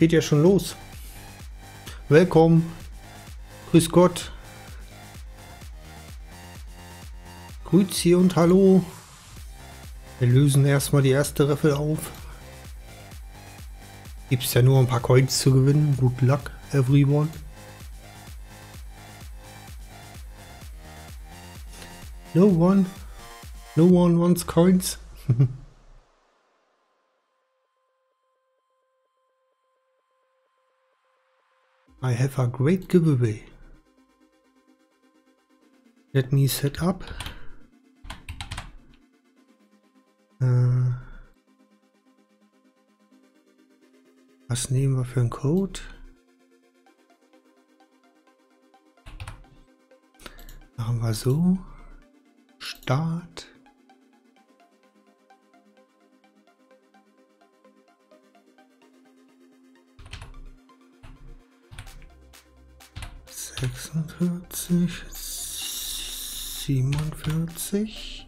geht ja schon los. Willkommen. Grüß Gott. Grüezi und Hallo. Wir lösen erstmal die erste Riffel auf. Gibt's ja nur ein paar Coins zu gewinnen. Good luck, everyone. No one, no one wants coins. I have a great giveaway. Let me set up. Äh, was nehmen wir für einen Code? Machen wir so. Start. 46, 47.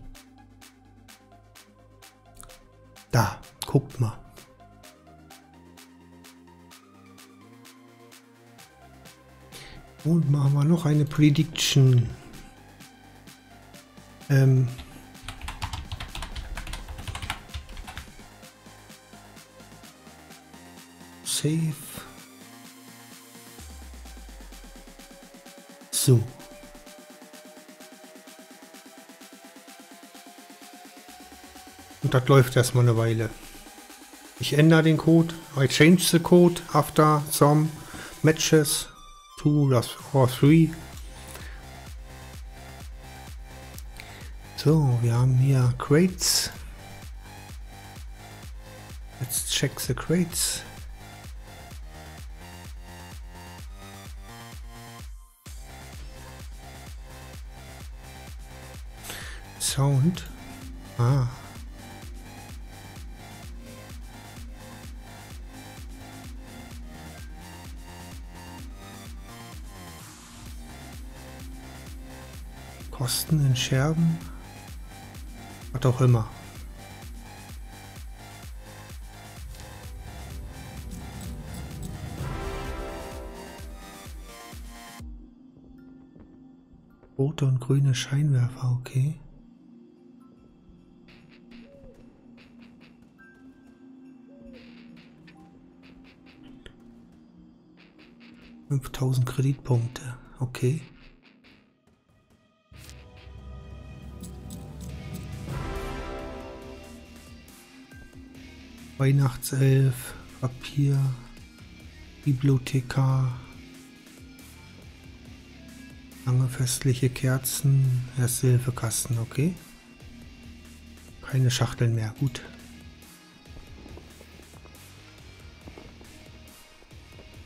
Da, guckt mal. Und machen wir noch eine Prediction. Ähm, safe. So. Und das läuft erstmal eine Weile. Ich ändere den Code. I change the code after some matches. Two or three. So, wir haben hier Crates. Let's check the crates. Sound. Ah. Kosten in Scherben. Was auch immer. Rote und grüne Scheinwerfer, okay. Fünftausend Kreditpunkte, okay. Weihnachtself, Papier, Bibliothekar, lange festliche Kerzen, Erste-Hilfe-Kasten, okay. Keine Schachteln mehr, gut.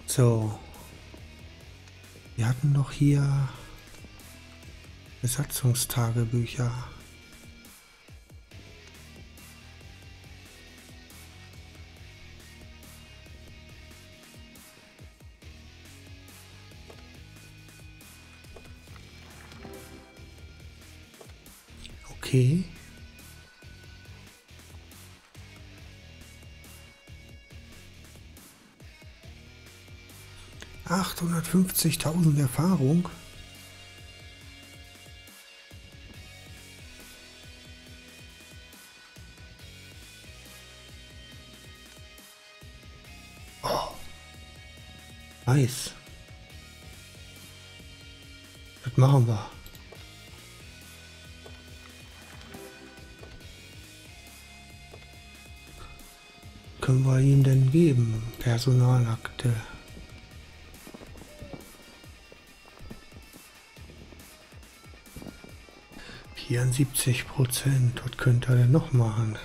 So. Wir hatten noch hier Besatzungstagebücher. 150.000 Erfahrung. Oh. Nice. Das machen wir. können wir ihm denn geben? Personalakte. Vierundsiebzig Prozent. Was könnte er denn noch machen?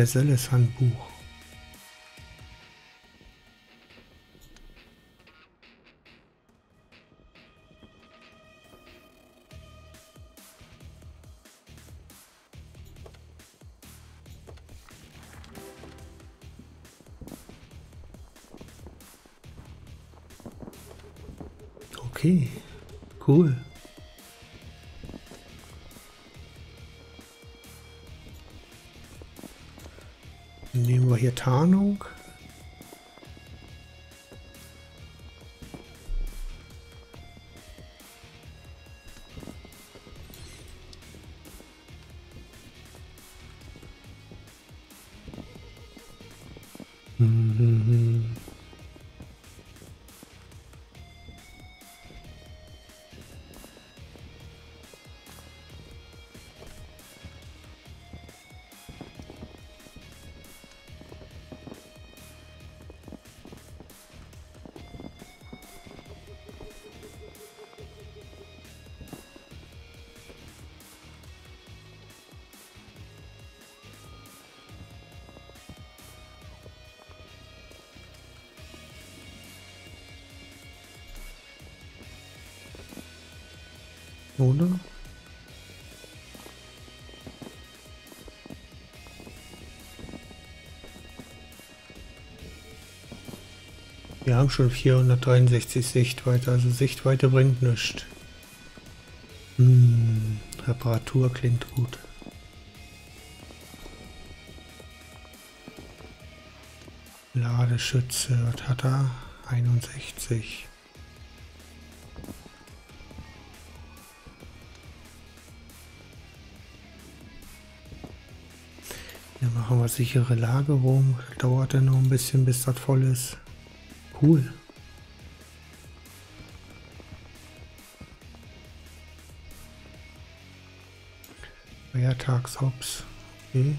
Universelles Handbuch. Mm-hmm. Oder? Wir haben schon 463 Sichtweite, also Sichtweite bringt nichts. Hm, Reparatur klingt gut. Ladeschütze, was hat er? 61. sichere Lagerung. Dauert ja noch ein bisschen, bis das voll ist. Cool. Feiertagshops. Okay.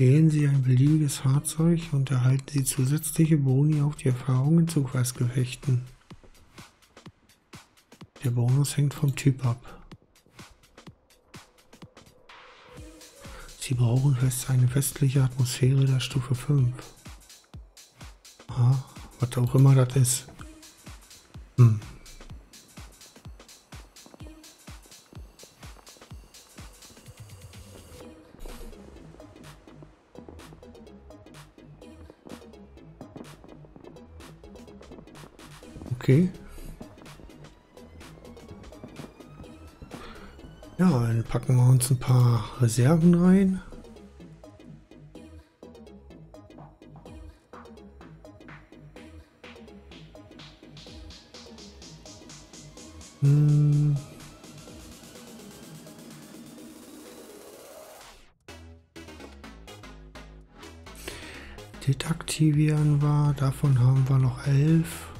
Wählen Sie ein beliebiges Fahrzeug und erhalten Sie zusätzliche Boni auf die Erfahrung in Zugfahrtsgefechten. Der Bonus hängt vom Typ ab. Sie brauchen fest eine festliche Atmosphäre der Stufe 5. Aha, was auch immer das ist. Okay. Ja, dann packen wir uns ein paar Reserven rein. Hm. Detaktivieren wir, davon haben wir noch elf.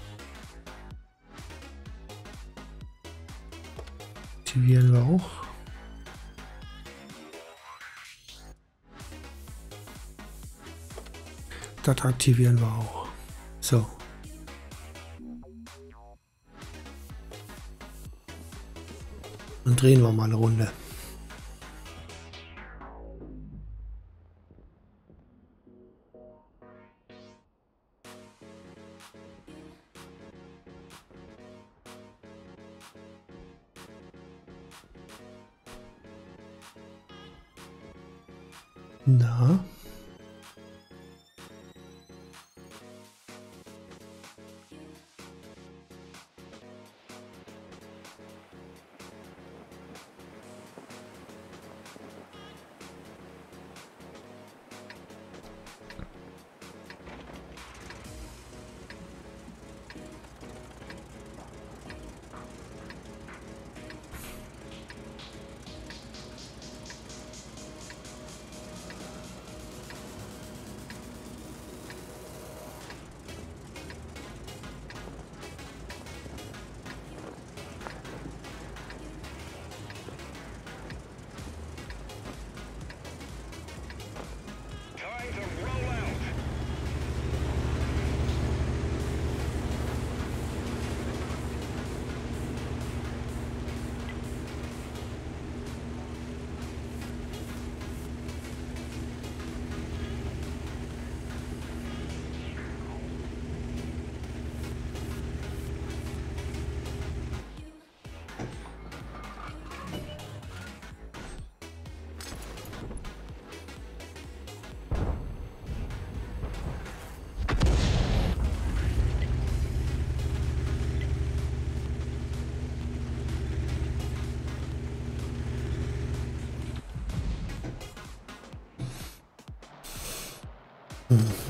Das aktivieren wir auch. So. Und drehen wir mal eine Runde.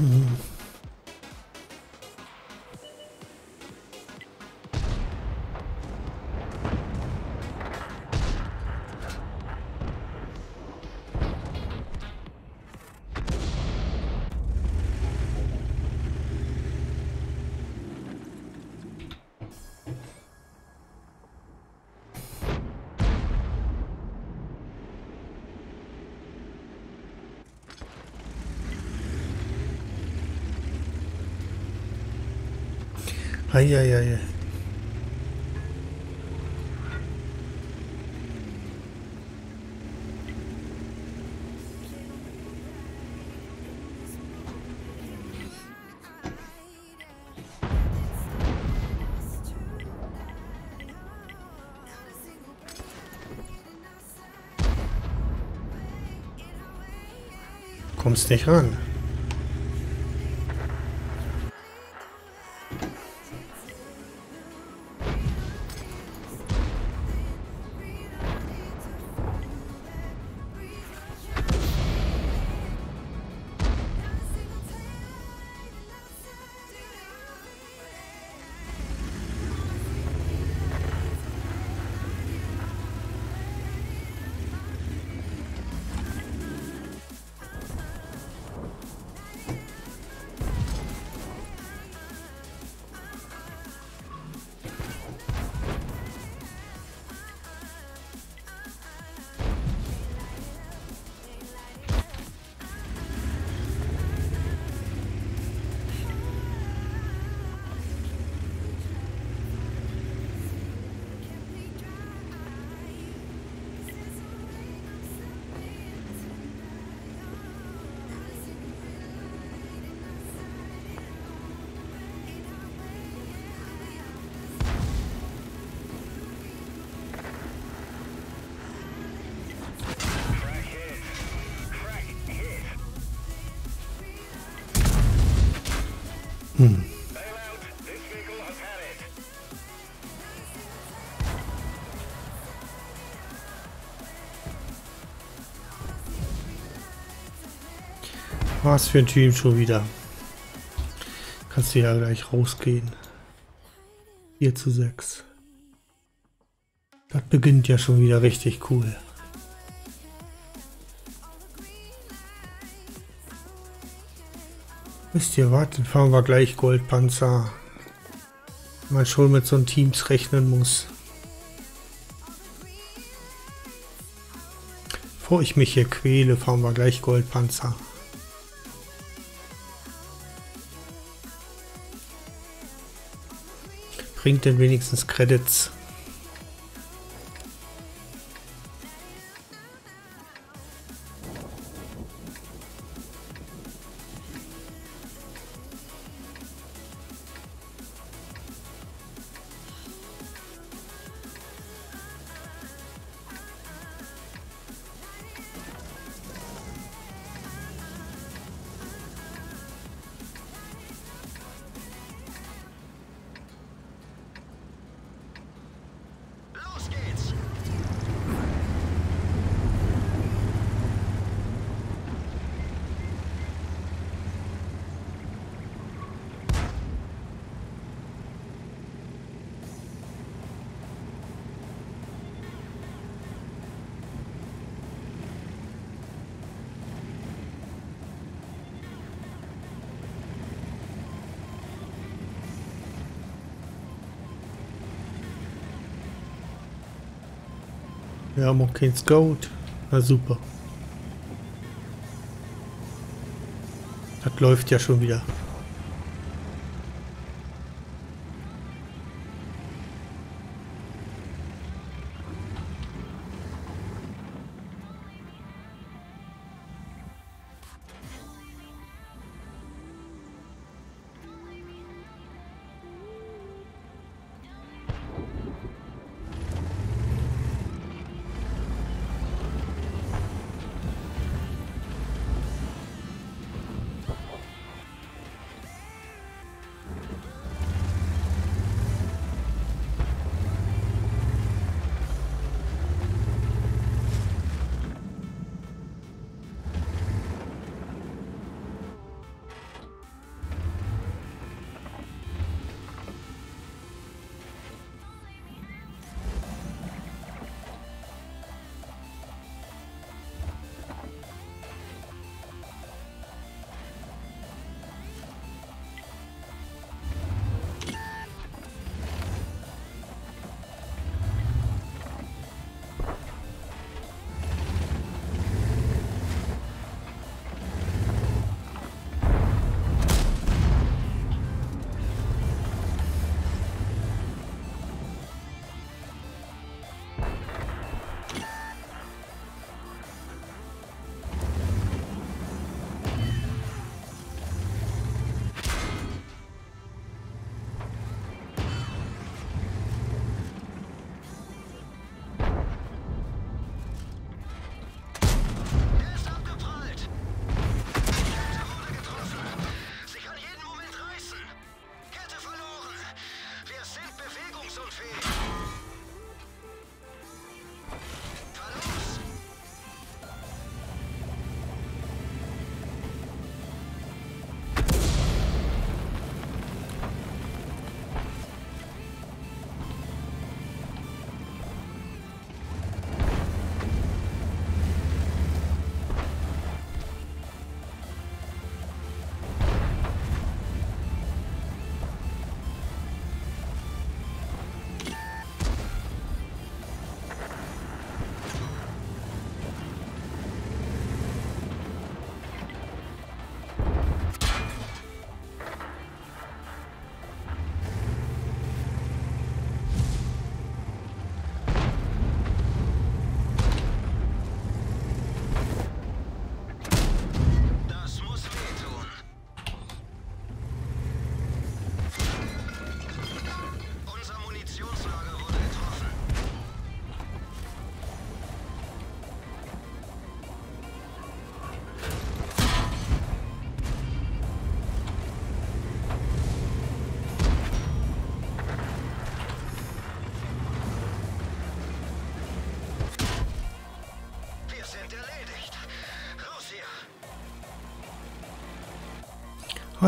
Mm-hmm. Eieiei. Kommst nicht ran. Was für ein Team schon wieder. Kannst du ja gleich rausgehen. 4 zu 6. Das beginnt ja schon wieder richtig cool. Wisst ihr was, dann fahren wir gleich Goldpanzer. Man schon mit so einem Teams rechnen muss. Bevor ich mich hier quäle, fahren wir gleich Goldpanzer. Bringt denn wenigstens Credits? Haben auch kein Scout. Na super. Das läuft ja schon wieder.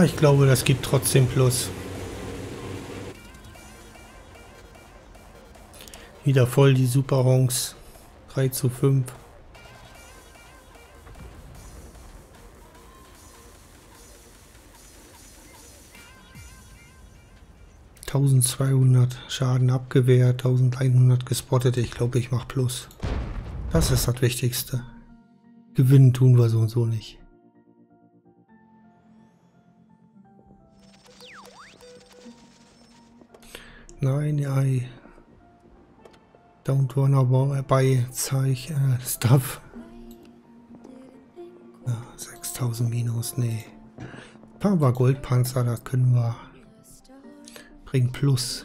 Ich glaube, das gibt trotzdem Plus. Wieder voll die Superhongs. 3 zu 5. Tausendzweihundert Schaden abgewehrt, 1100 gespottet. Ich glaube, ich mache Plus. Das ist das Wichtigste. Gewinnen tun wir so und so nicht. Nein, I don't wanna wa- buy Zeich, äh, Stuff. Ja, 6000 minus, nee. Aber Goldpanzer, das können wir. Bringt Plus.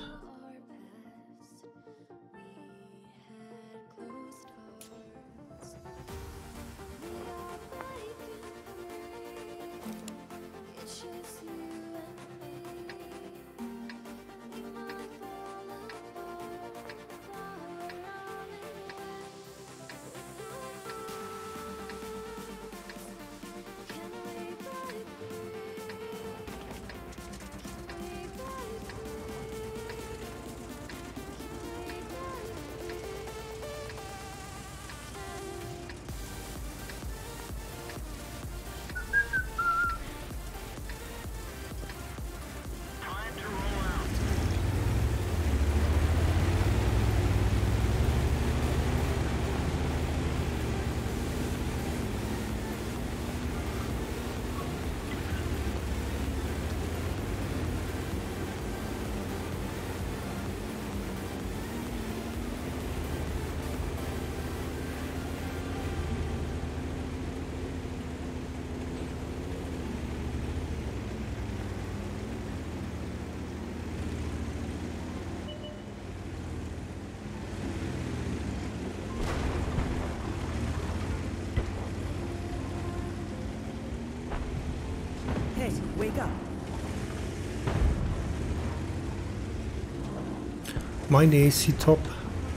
Meine AC Top.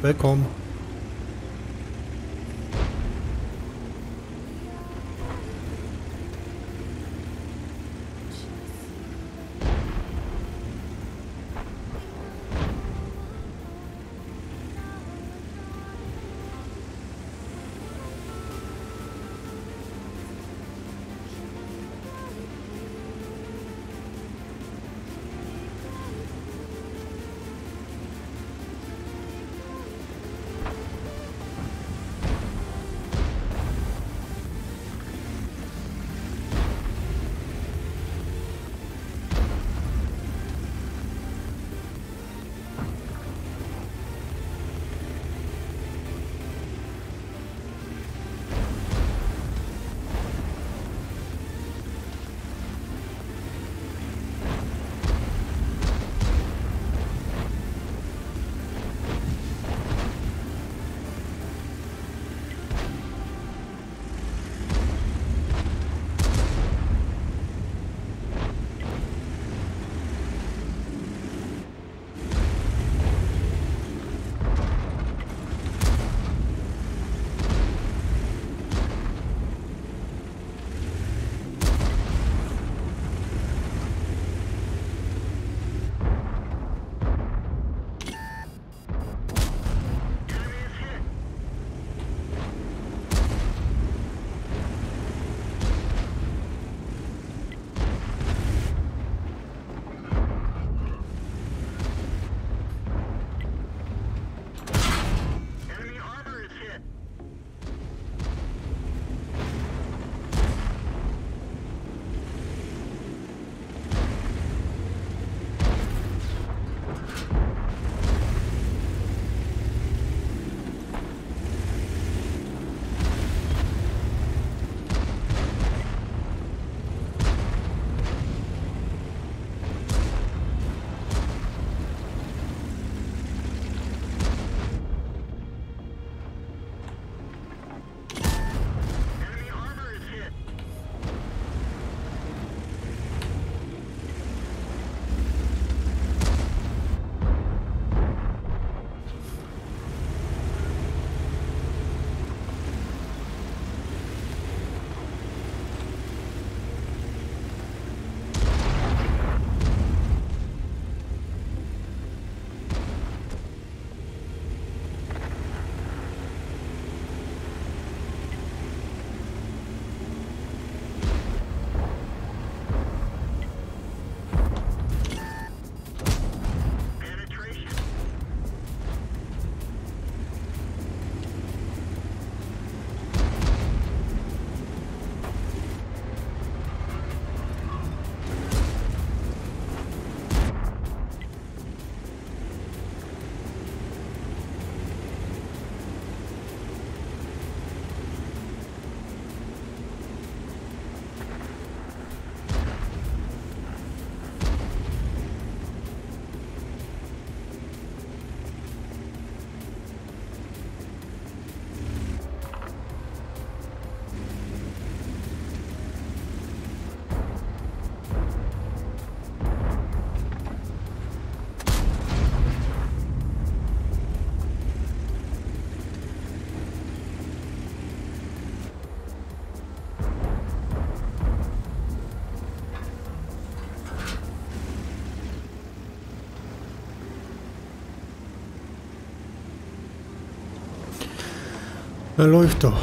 Willkommen. Na läuft doch.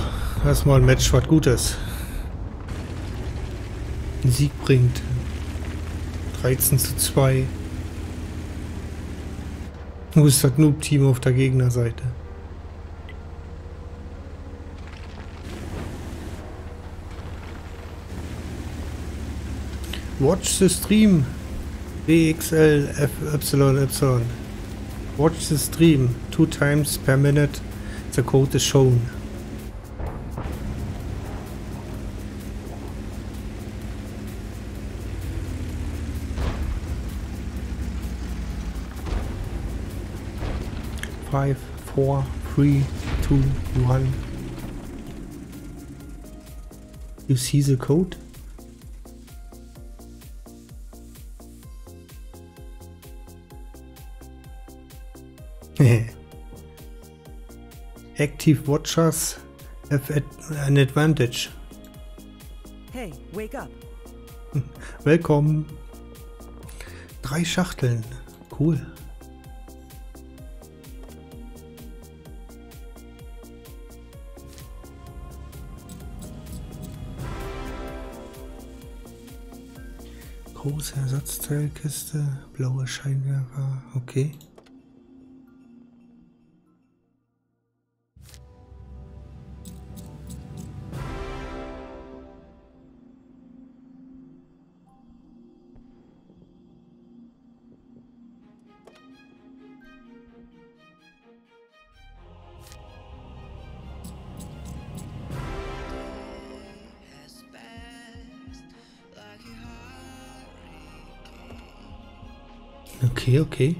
Erstmal ein Match, was Gutes. Ein Sieg bringt. 13 zu 2. Wo ist das Noob-Team auf der Gegnerseite? Watch the stream. BXL FYY. Watch the stream. Two times per minute. The code is shown. Five, four, three, two, one. You see the code? Active watchers have an advantage. Hey, wake up. Willkommen. Drei Schachteln. Cool. Große Ersatzteilkiste, blaue Scheinwerfer, okay. Okay,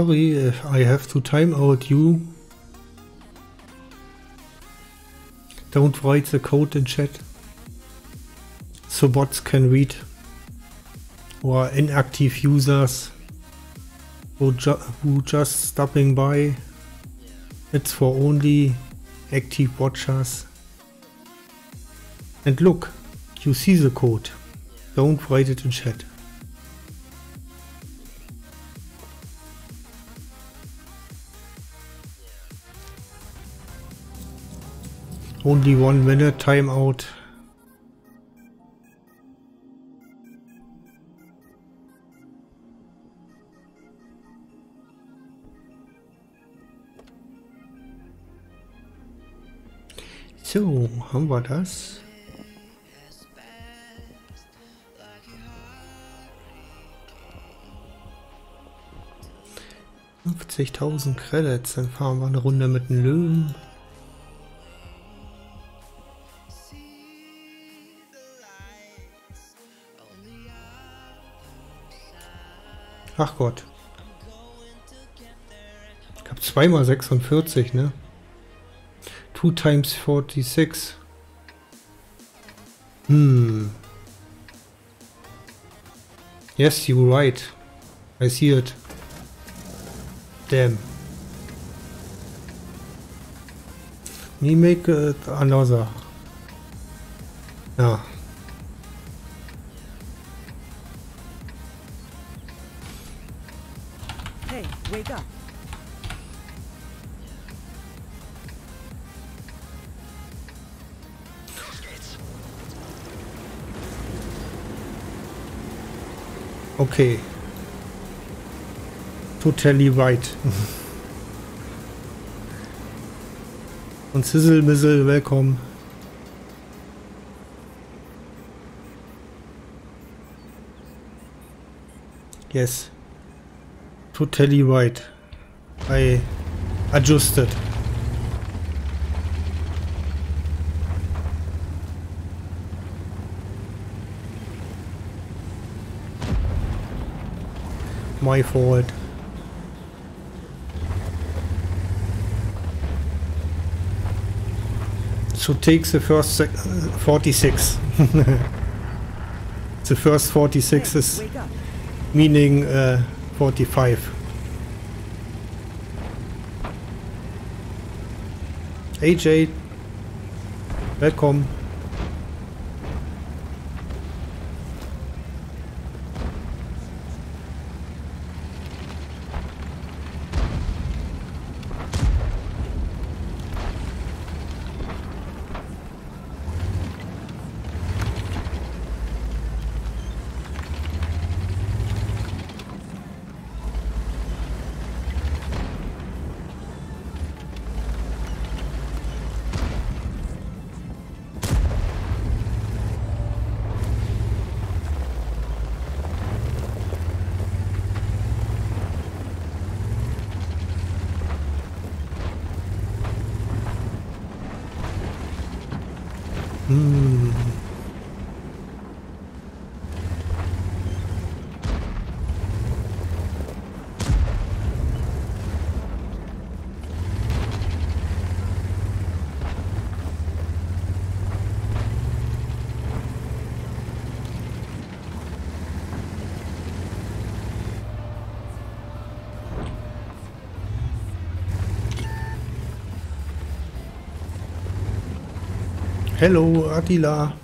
Sorry if I have to time out you. Don't write the code in chat. So bots can read. Or inactive users who, ju who just stopping by. It's for only active watchers. And look, you see the code. Don't write it in chat. Only one minute timeout. So, haben wir das? Fünfzigtausend Credits, dann fahren wir eine Runde mit den Löwen. Ach Gott. Ich habe zweimal 46, ne? Two times 46. Hm. Yes, you're right. I see it. Damn. Me make it another. Okay. Totally right. Und Sizzle Mizzle, willkommen. Yes. Totally right. I adjusted. My fault. to take the first uh, 46. the first 46 Hey, is meaning uh, 45. AJ, willkommen. Hello, Attila.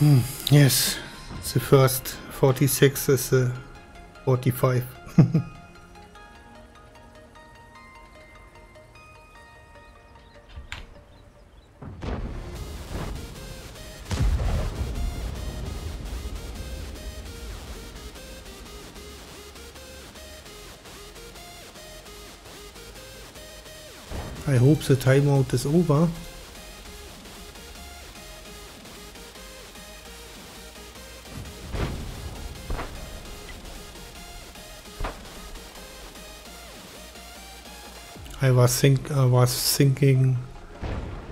Hmm. Yes, the first 46 is the 45. I hope the timeout is over. Was think I uh, was thinking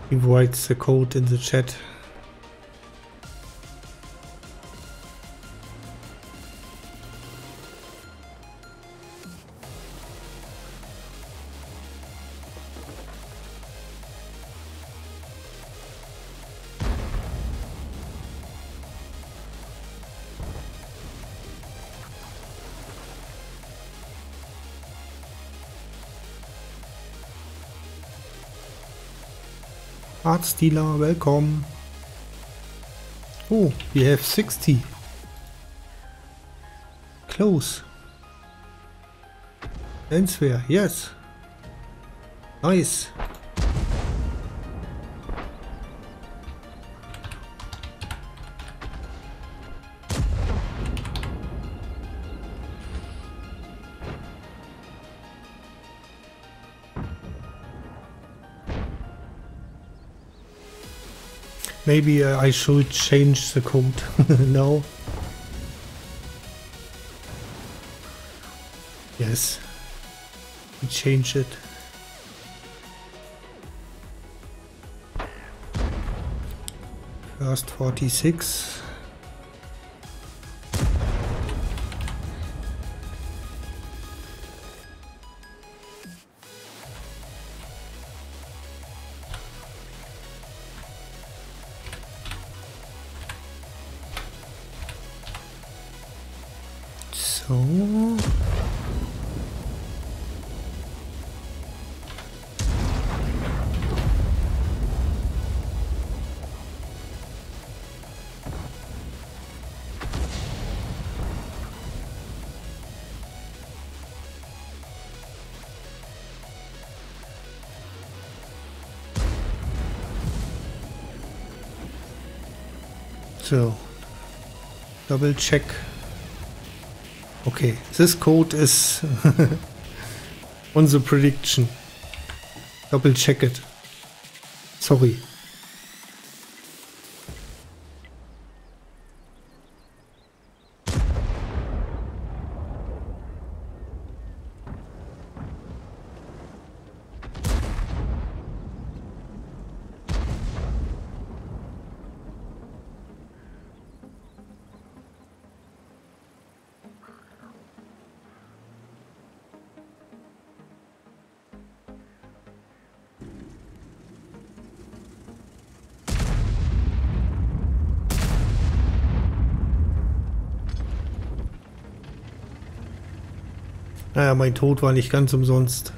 he writes the code in the chat. Arts dealer, welcome. Oh, we have 60. Close. Elsewhere, yes. Nice. Maybe uh, I should change the code. no. Yes. We change it. First 46. double check. Okay, this code is on the prediction. Double check it. Sorry. Mein Tod war nicht ganz umsonst.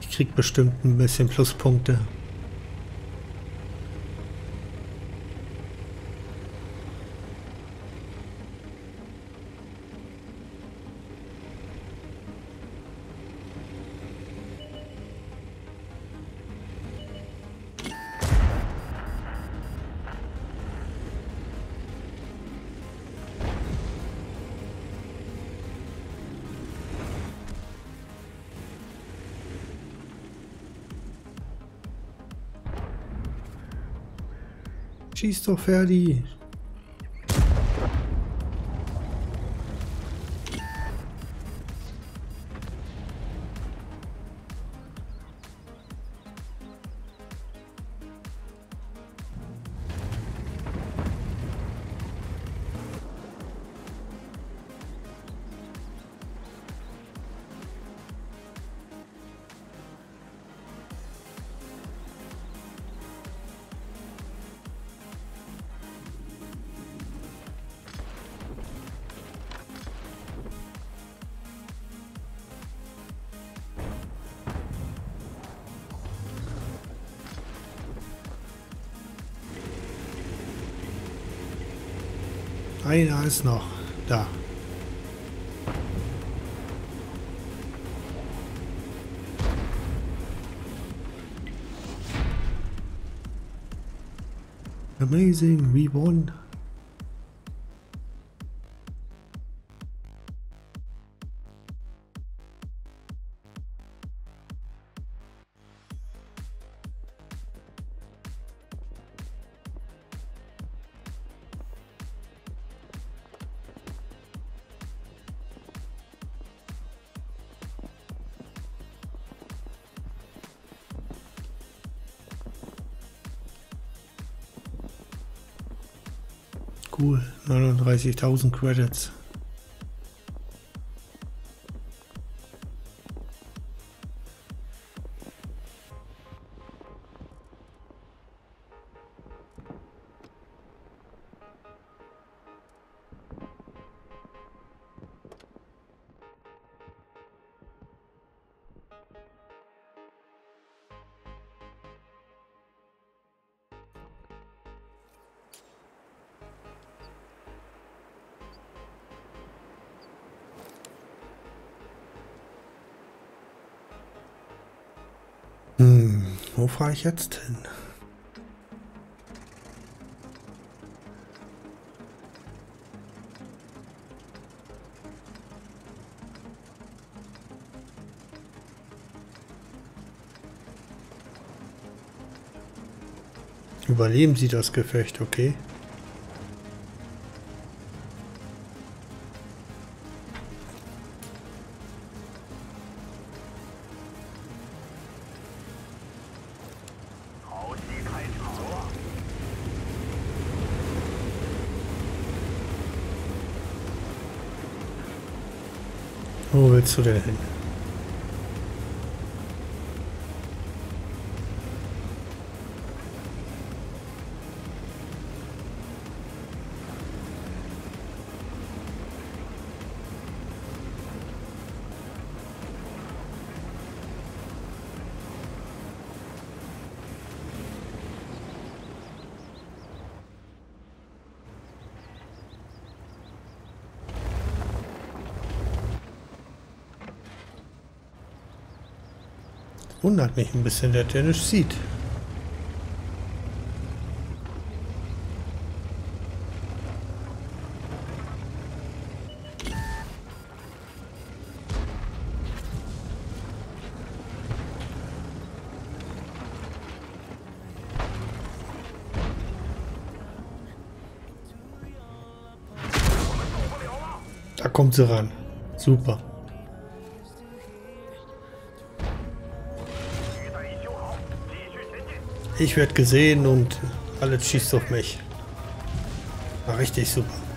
Ich krieg bestimmt ein bisschen Pluspunkte. Schieß doch, Ferdi. Ist noch da. Amazing, we won. 39.000 Credits. Fahre ich jetzt hin? Überleben sie das Gefecht, okay? Wo willst Wundert mich ein bisschen, der nicht sieht. Da kommt sie ran. Super. Ich werde gesehen und alles schießt auf mich. War richtig super.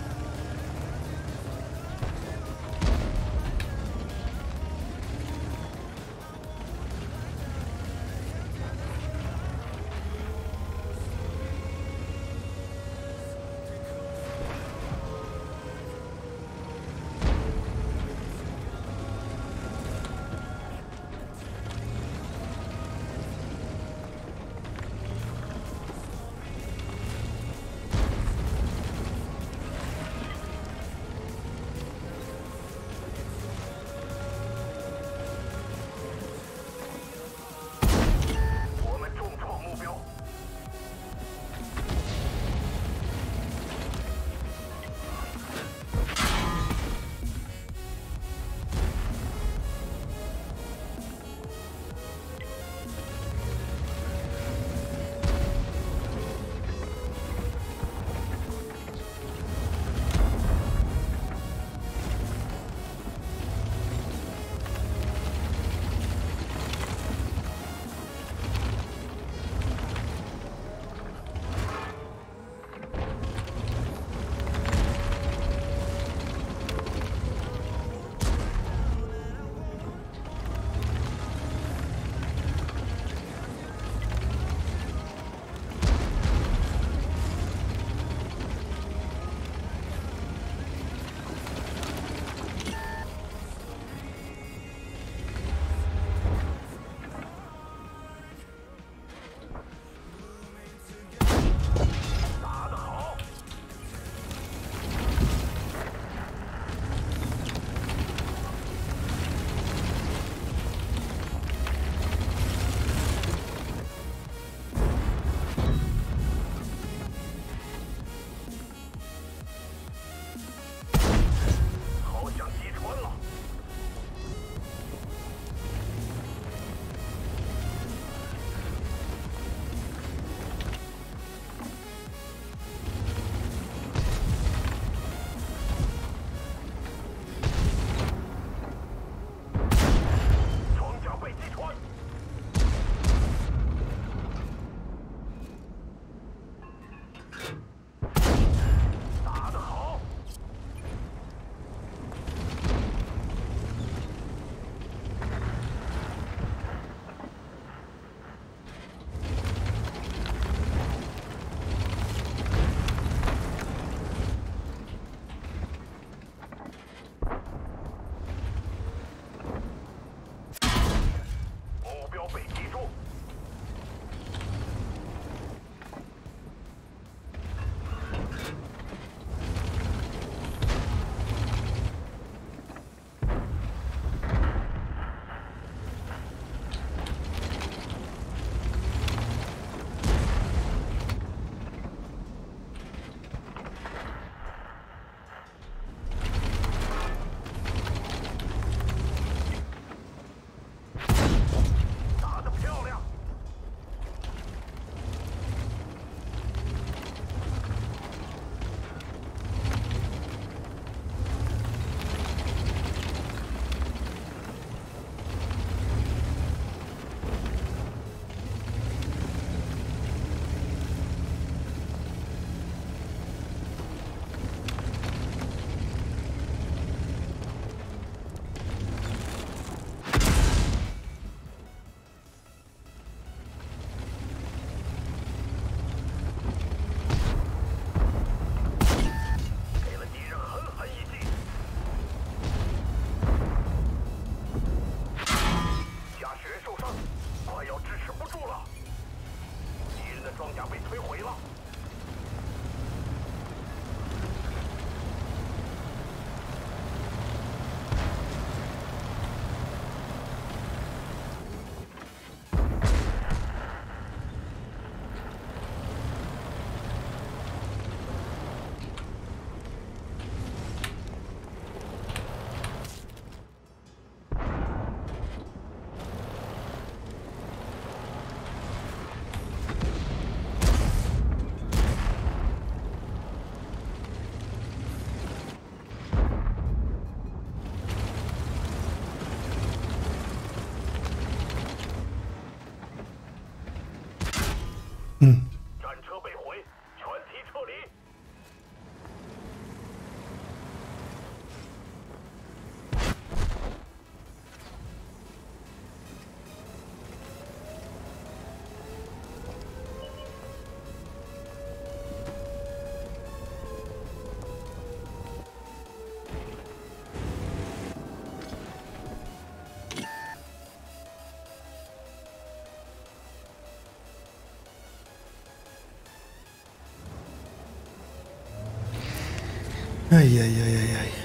哎，呀呀呀呀。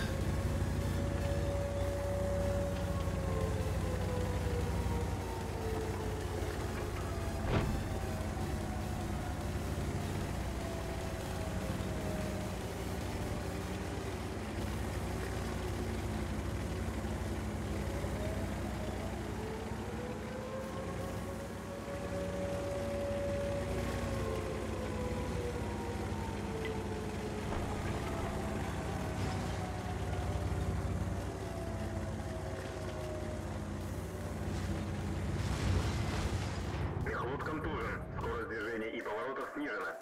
поворотов снижена.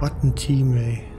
Was ein Team, ey.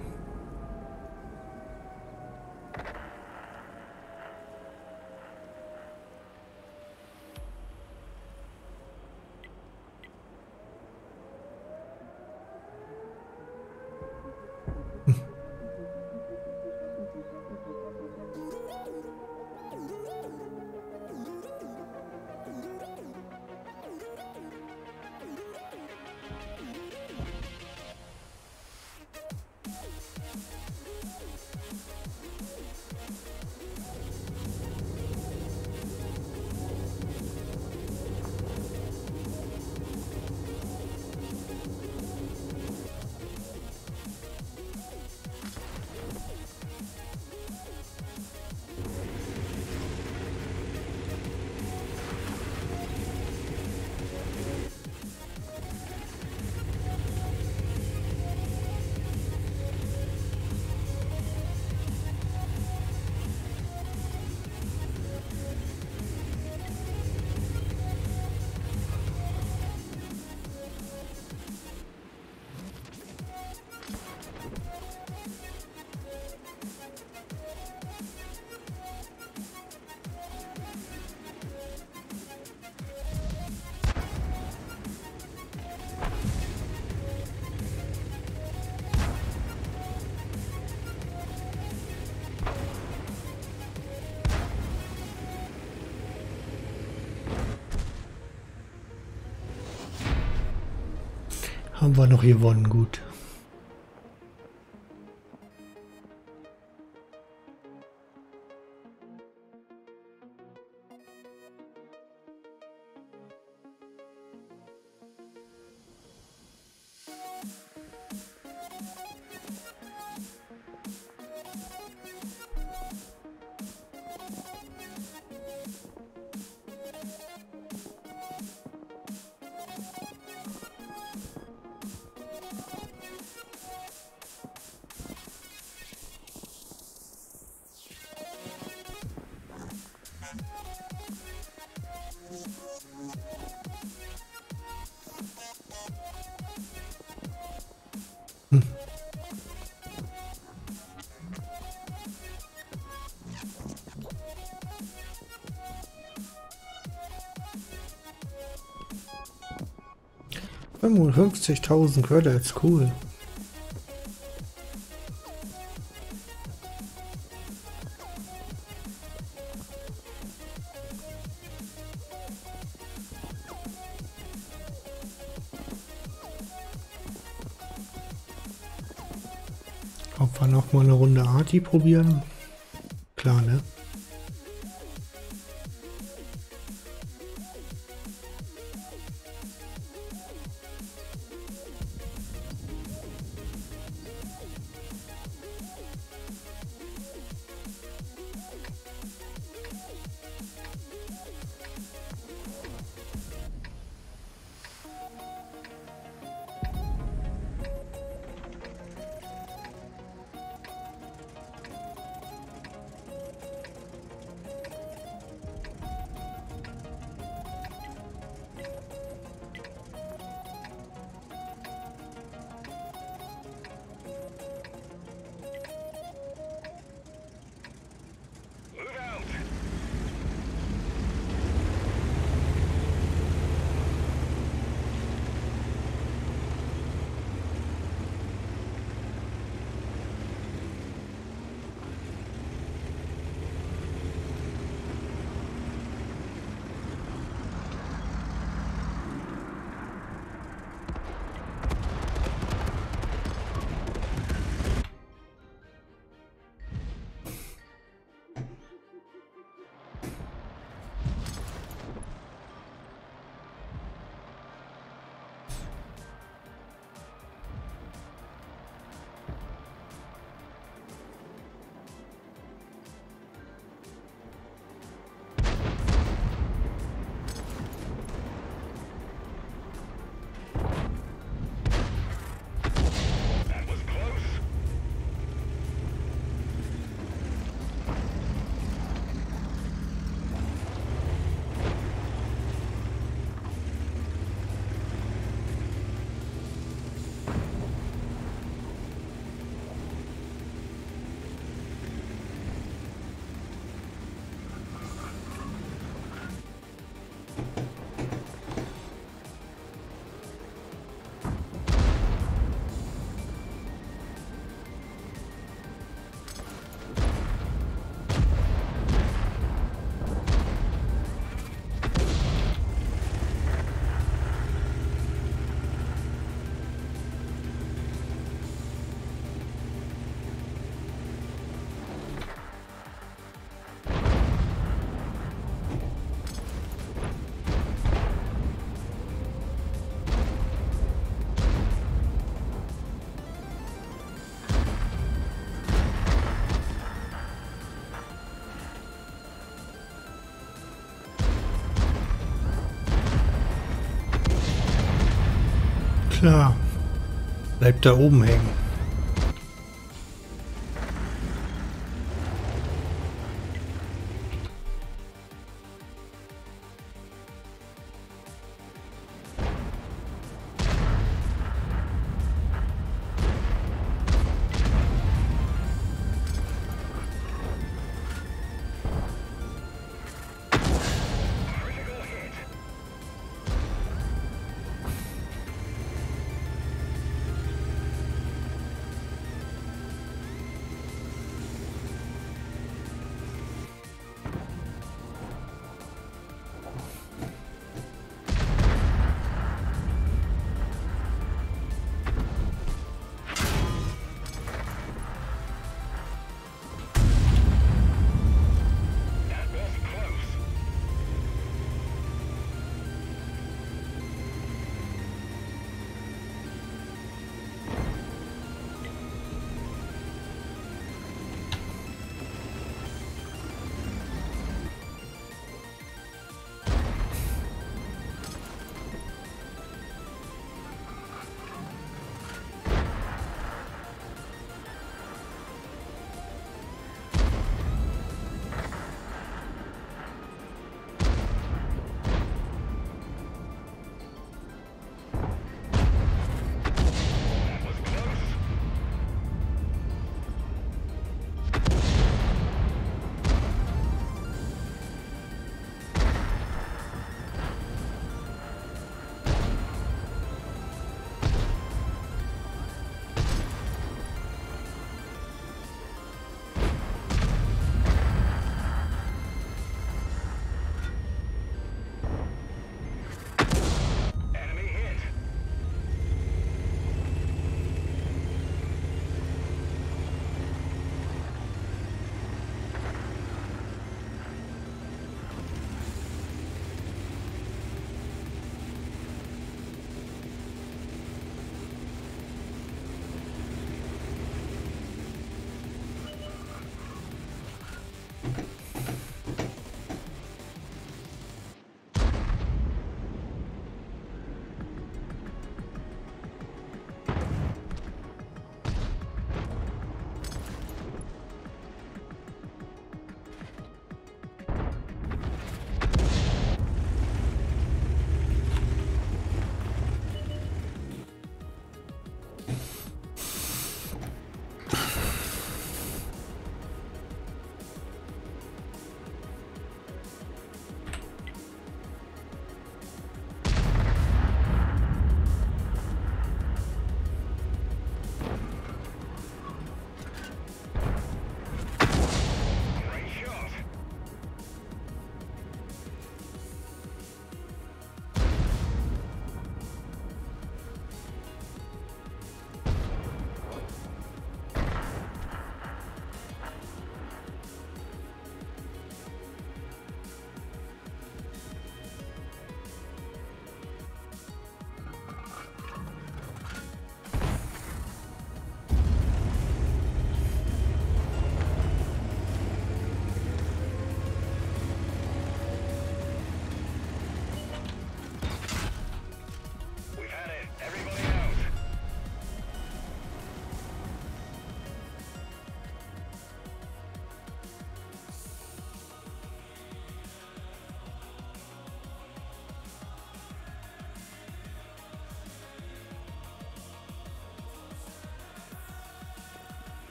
Wir noch gewonnen, gut. Fünfundfünfzigtausend Credits, cool. Ob wir noch mal eine Runde Arti probieren? Klar. Bleibt da oben hängen.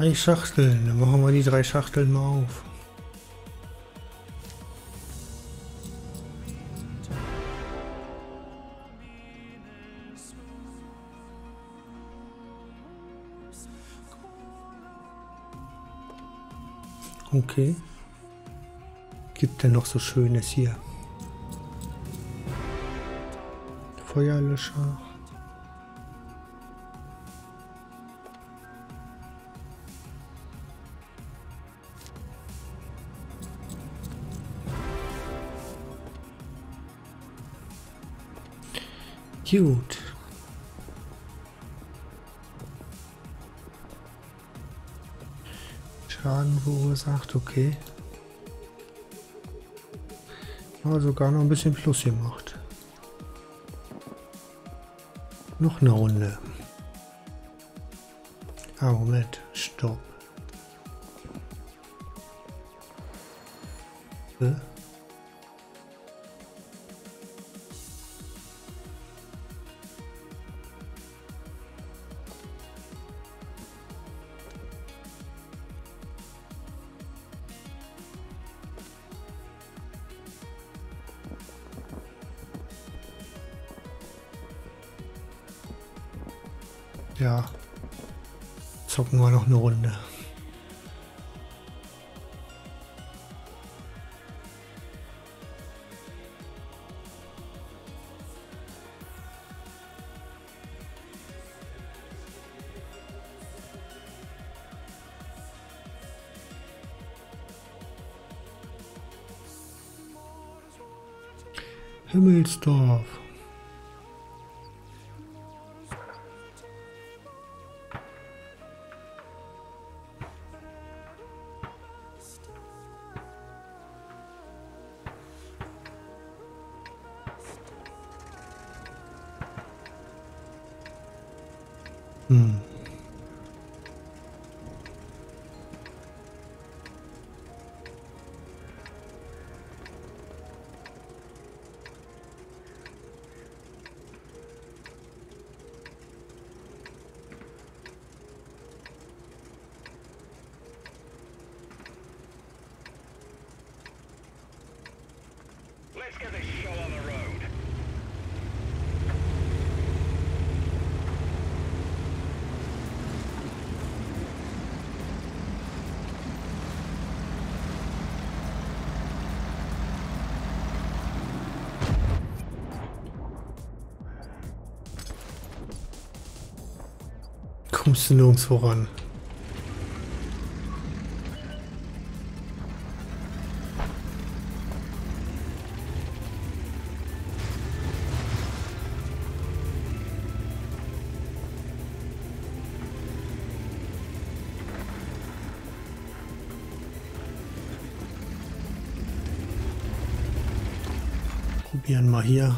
Drei Schachteln. Dann machen wir die drei Schachteln mal auf. Okay. Gibt denn noch so Schönes hier? Feuerlöscher. Gut. Schaden verursacht, okay. Aber sogar noch ein bisschen Plus gemacht. Noch eine Runde. Ah, Moment. Stopp. Hä? Himmelsdorf. Kommst du nirgends voran. Probieren mal hier.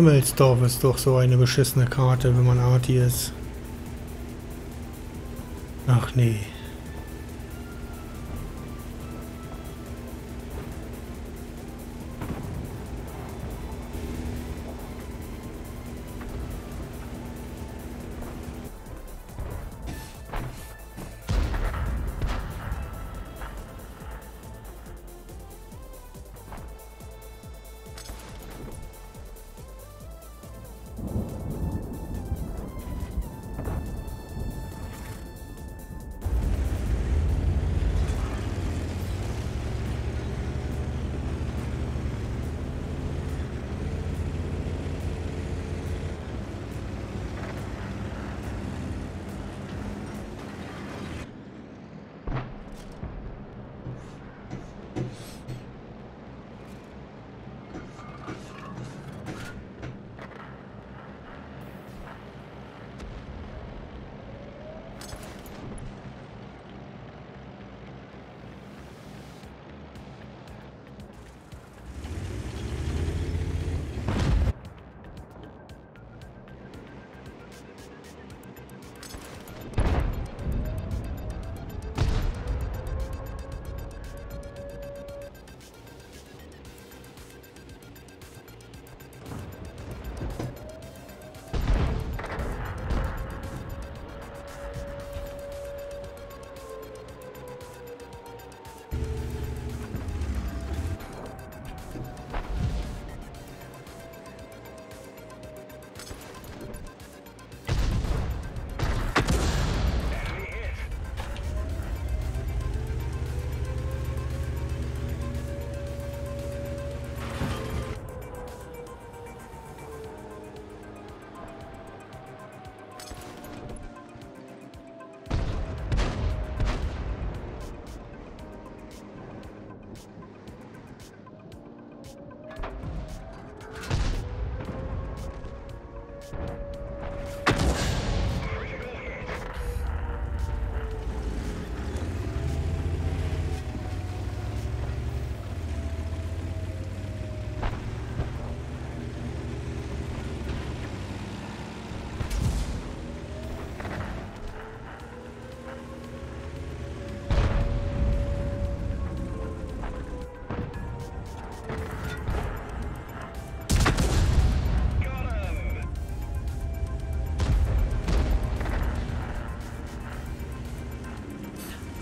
Himmelsdorf ist doch so eine beschissene Karte, wenn man Arti ist. Ach nee.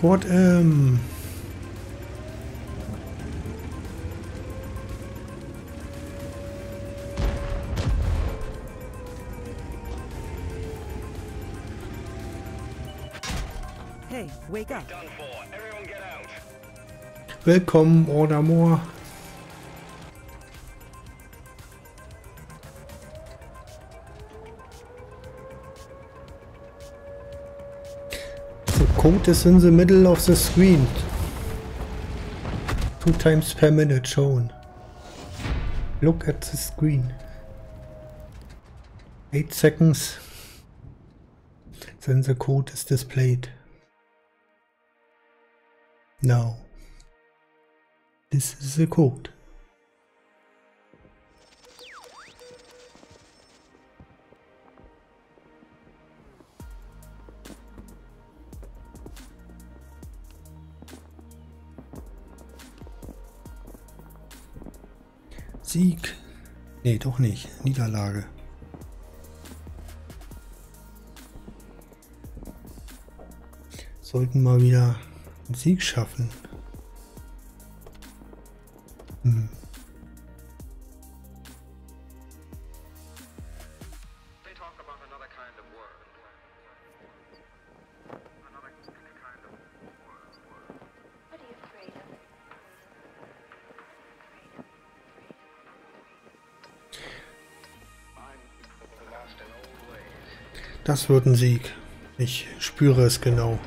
What, ähm... Hey, wake up. Done for. Everyone get out. Willkommen, oder more. Is in the middle of the screen. Two times per minute shown. Look at the screen. Eight seconds. Then the code is displayed. Now. This is the code. Nee, doch nicht. Niederlage. Sollten mal wieder einen Sieg schaffen. Das wird ein Sieg. Ich spüre es genau.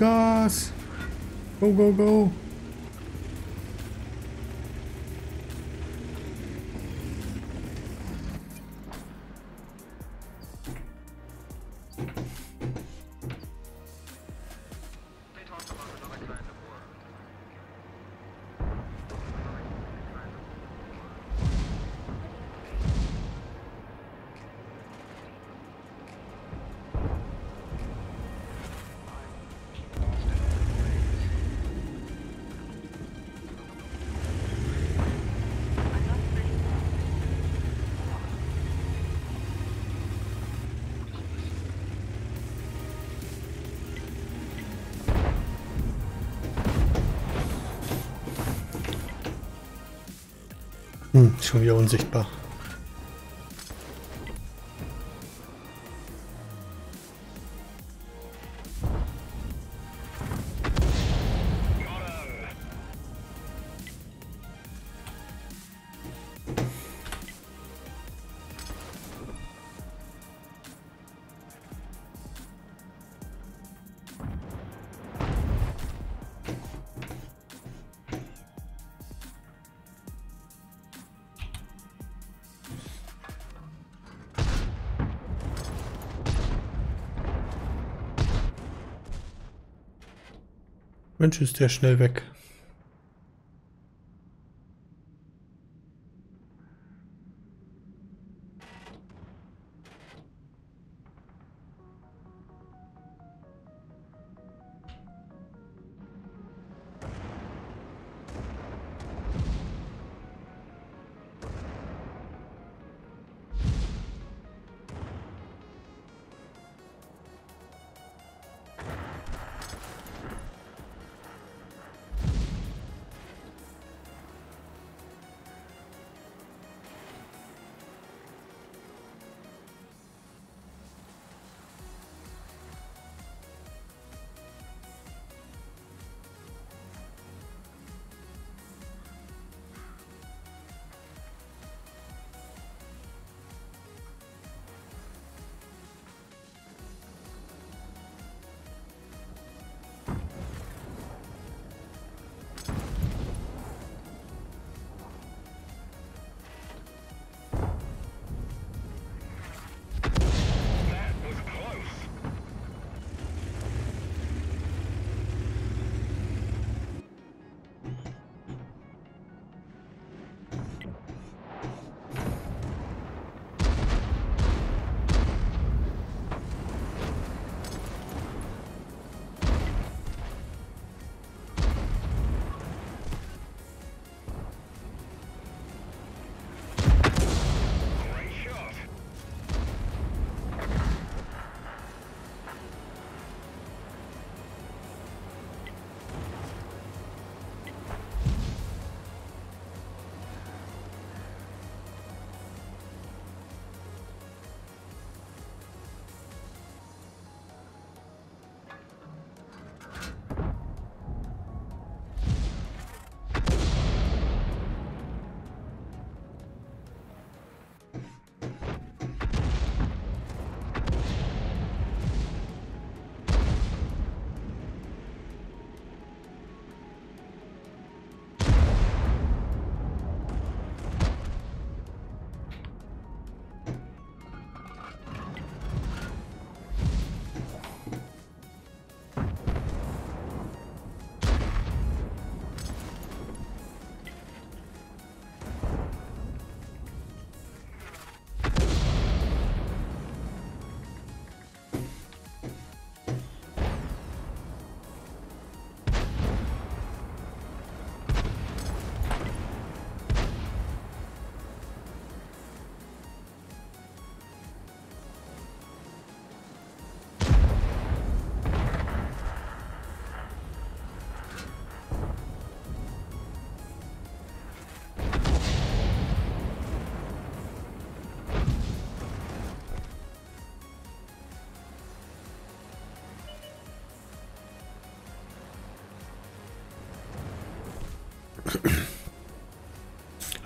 Gas! Go, go, go! Hm, schon wieder unsichtbar. Mensch, ist der schnell weg.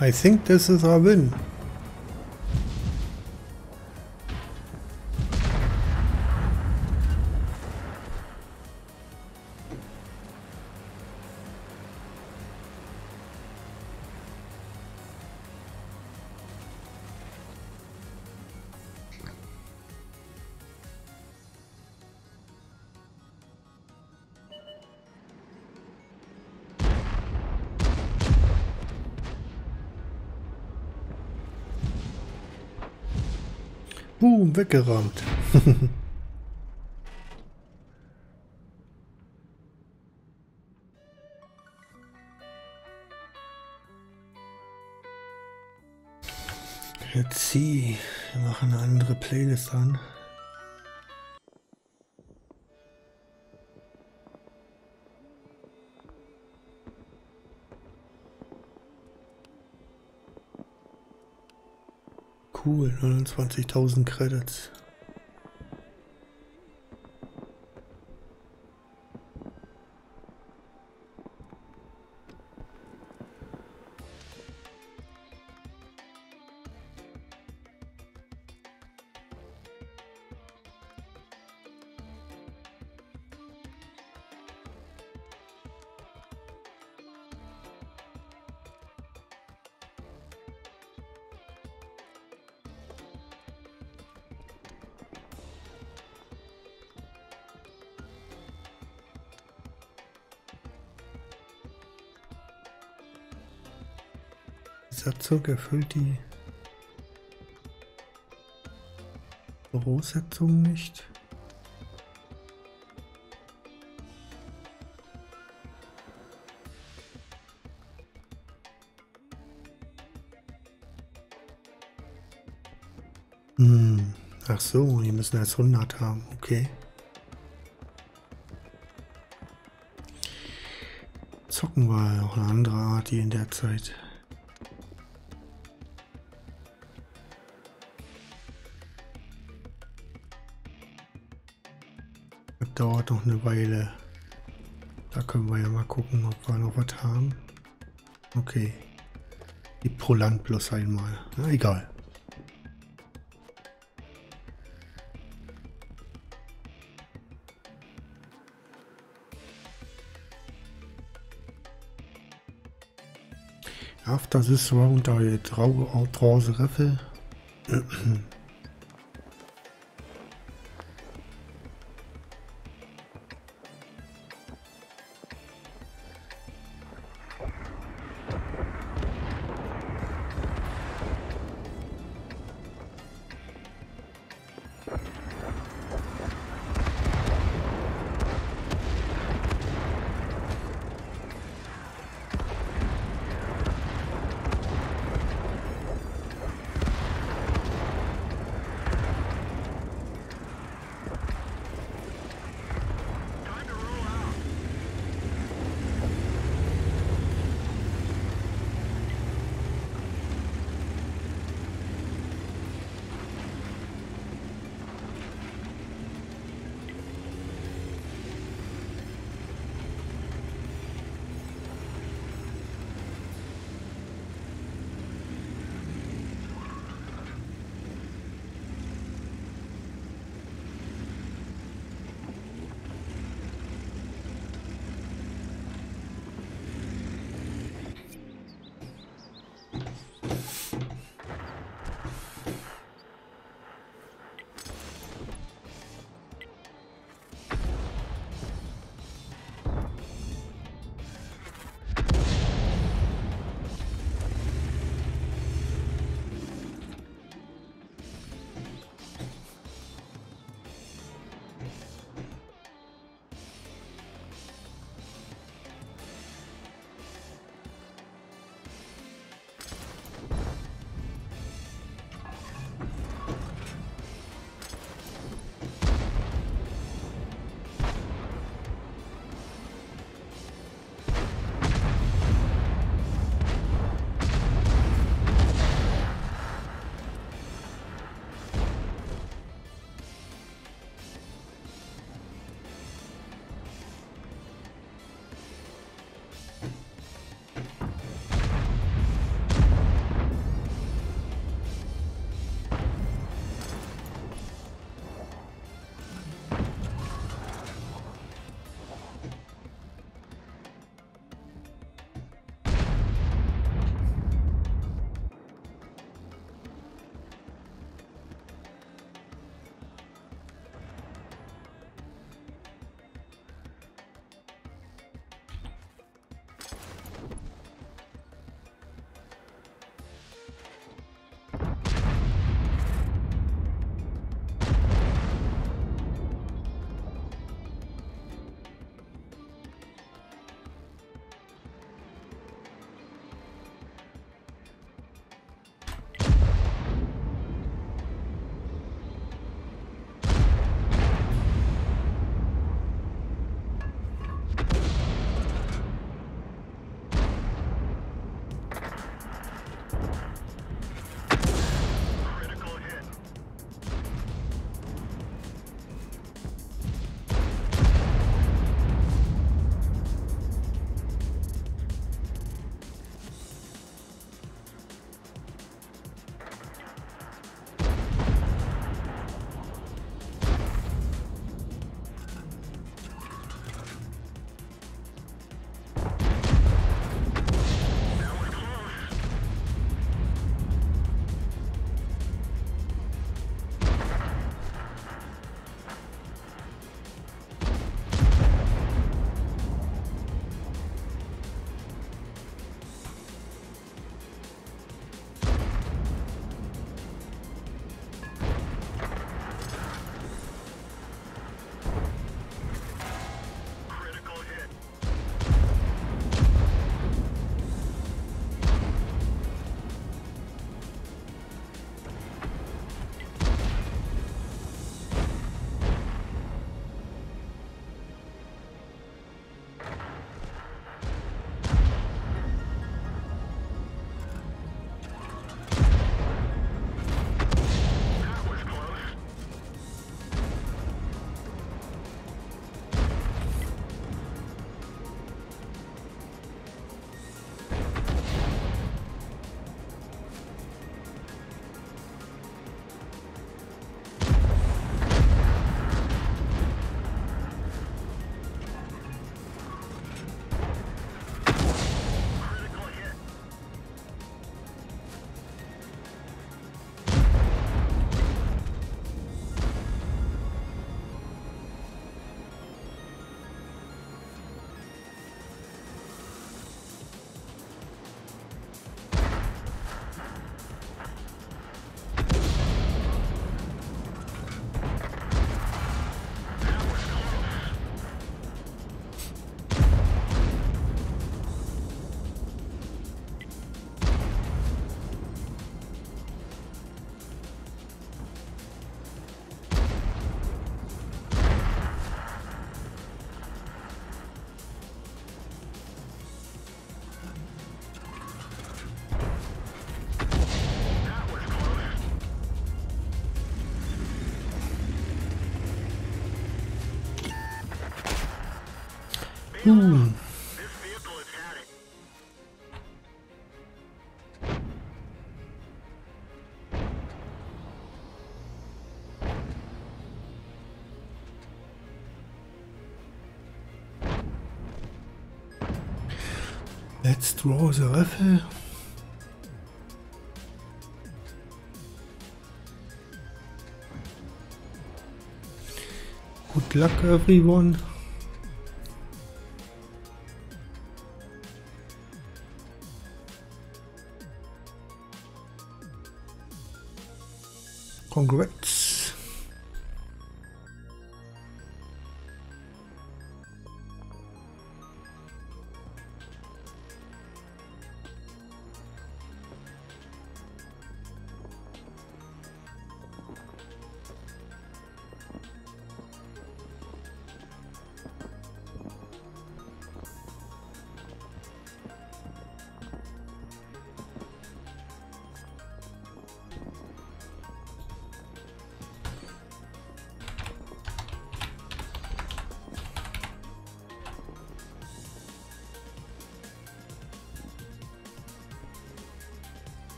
I think this is our win. Boom, weggerammt. Let's see. Wir machen eine andere Playlist an. Cool, 29.000 Credits. Satzung erfüllt die Voraussetzungen nicht. Hm. Ach so, die müssen erst 100 haben, okay. Zocken war auch eine andere Art, die in der Zeit. Dauert noch eine Weile. Da können wir ja mal gucken, ob wir noch was haben. Okay. Die pro Land plus einmal. Na, egal. After this round I draw, draw the raffle. Uh, This vehicle has had it. let's draw the raffle. Good luck, everyone. Congrats.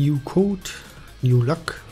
New code, new luck.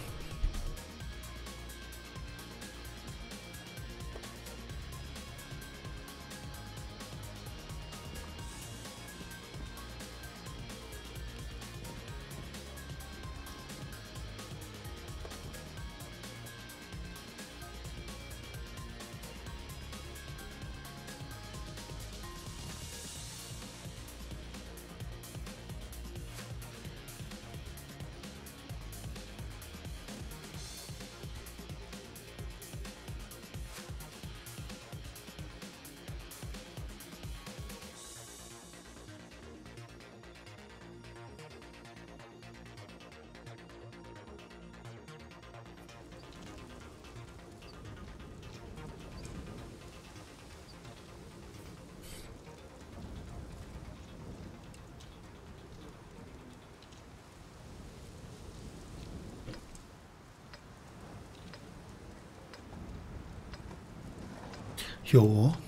Jo. Let's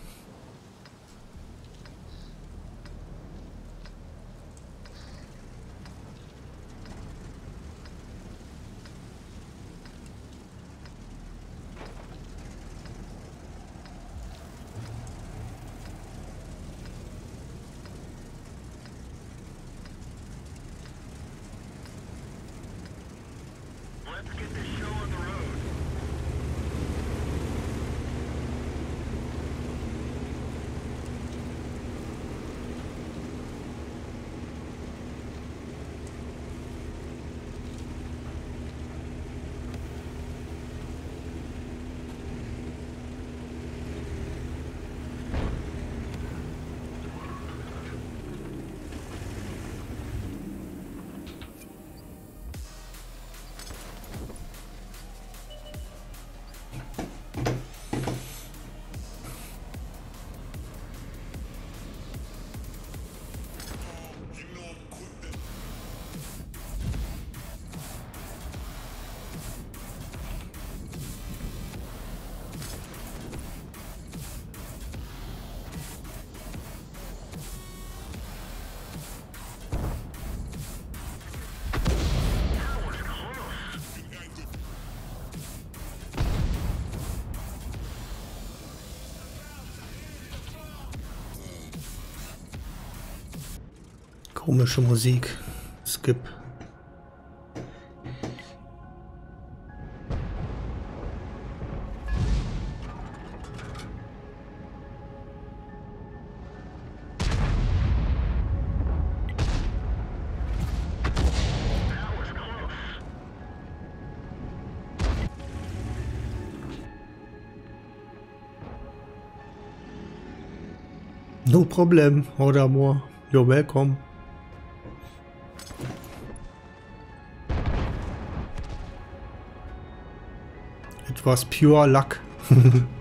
Komische Musik. Skip. No problem, Hodamor. You're welcome. war es pure Luck.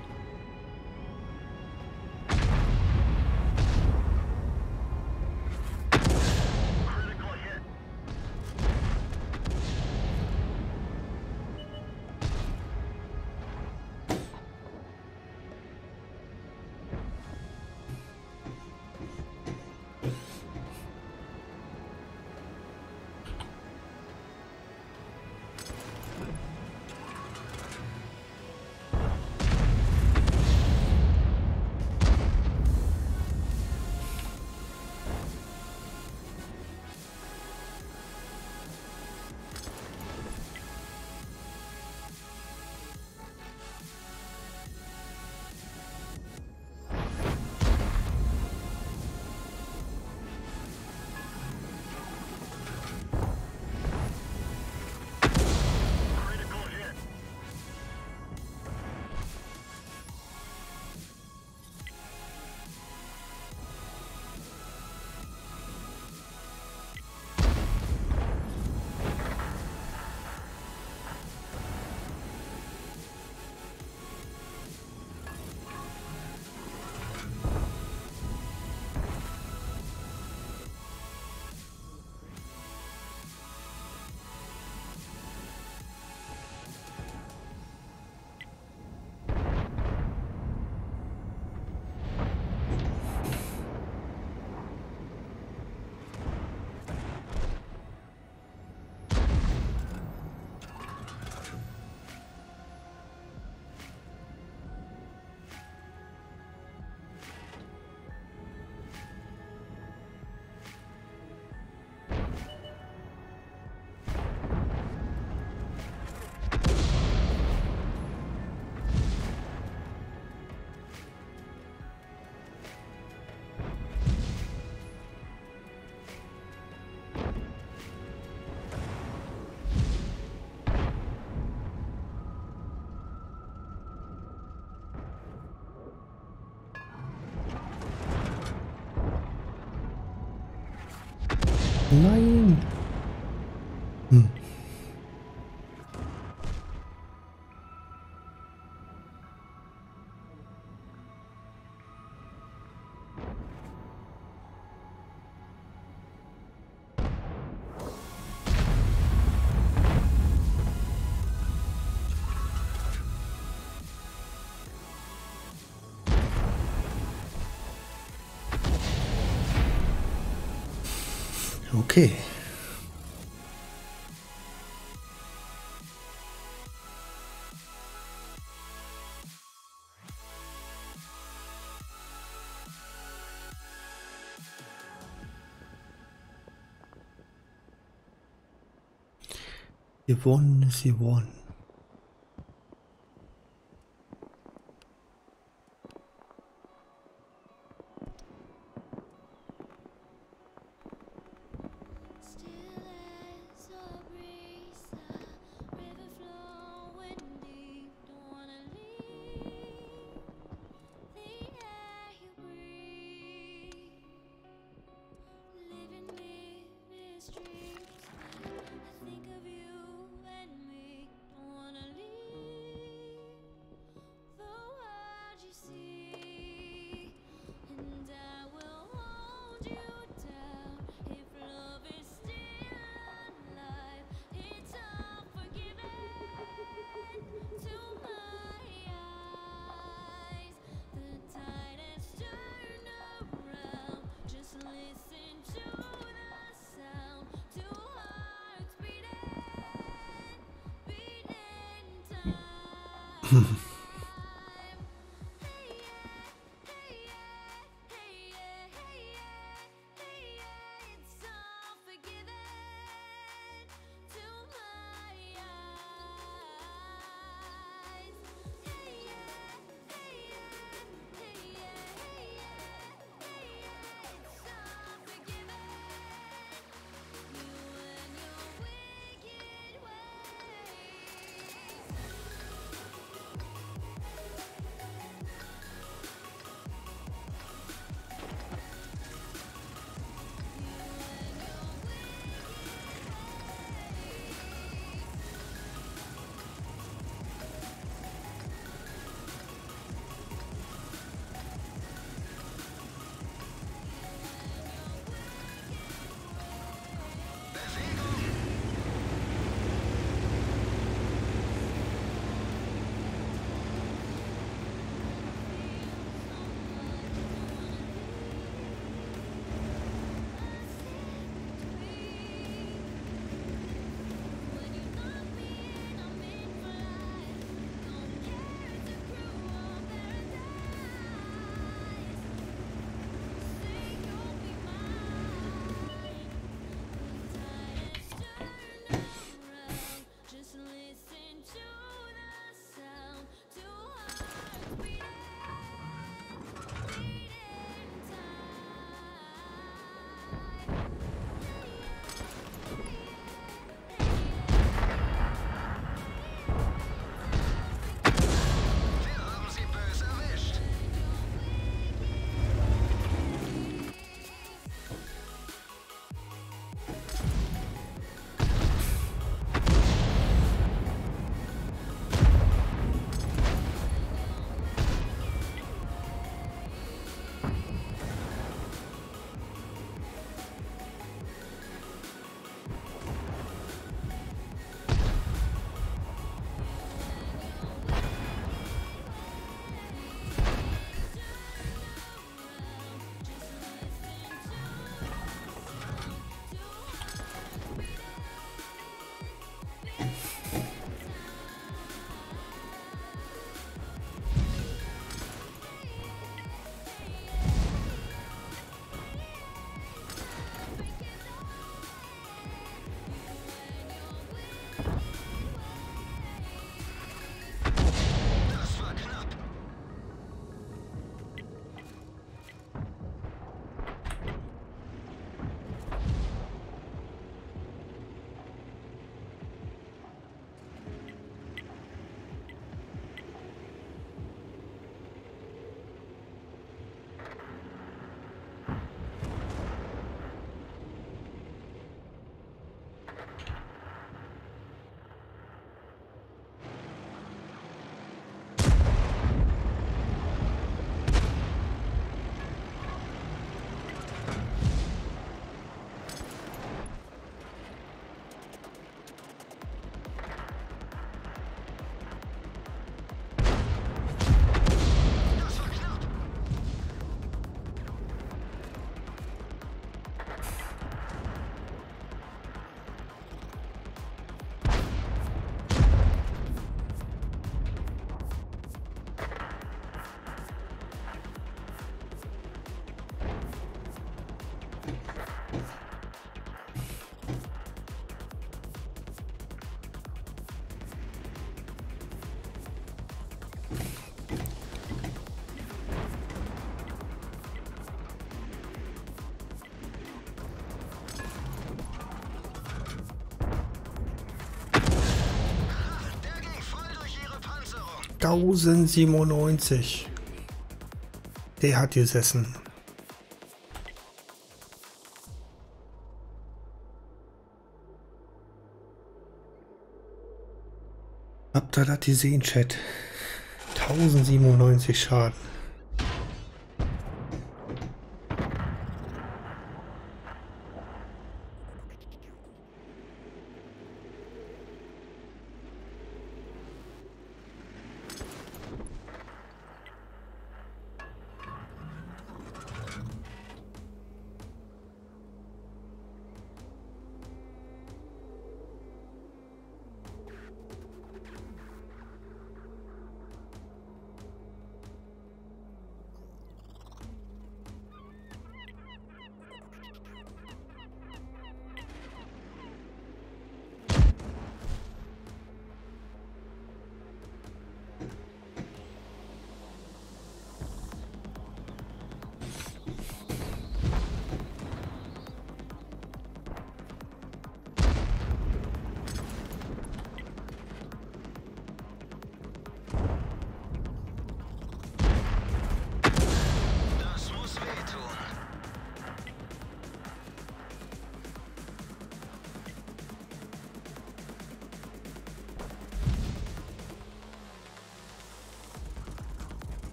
The one is the one. Still Hmm. 1097. Der hat gesessen. Habt ihr das gesehen, Chat? 1097 Schaden.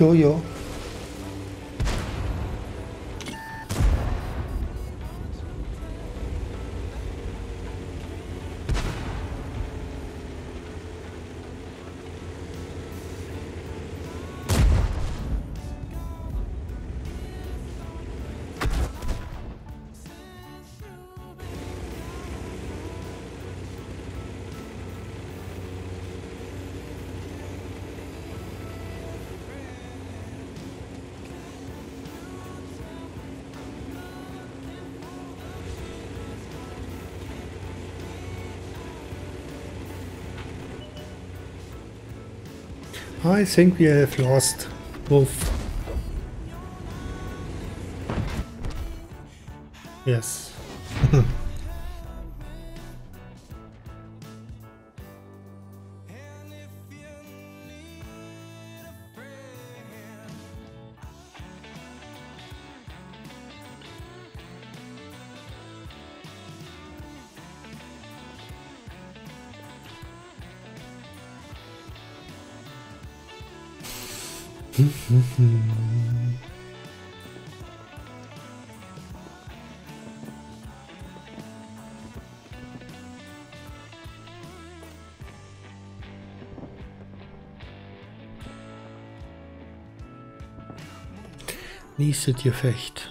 共有。I think we have lost both. Yes. Nächstes Gefecht.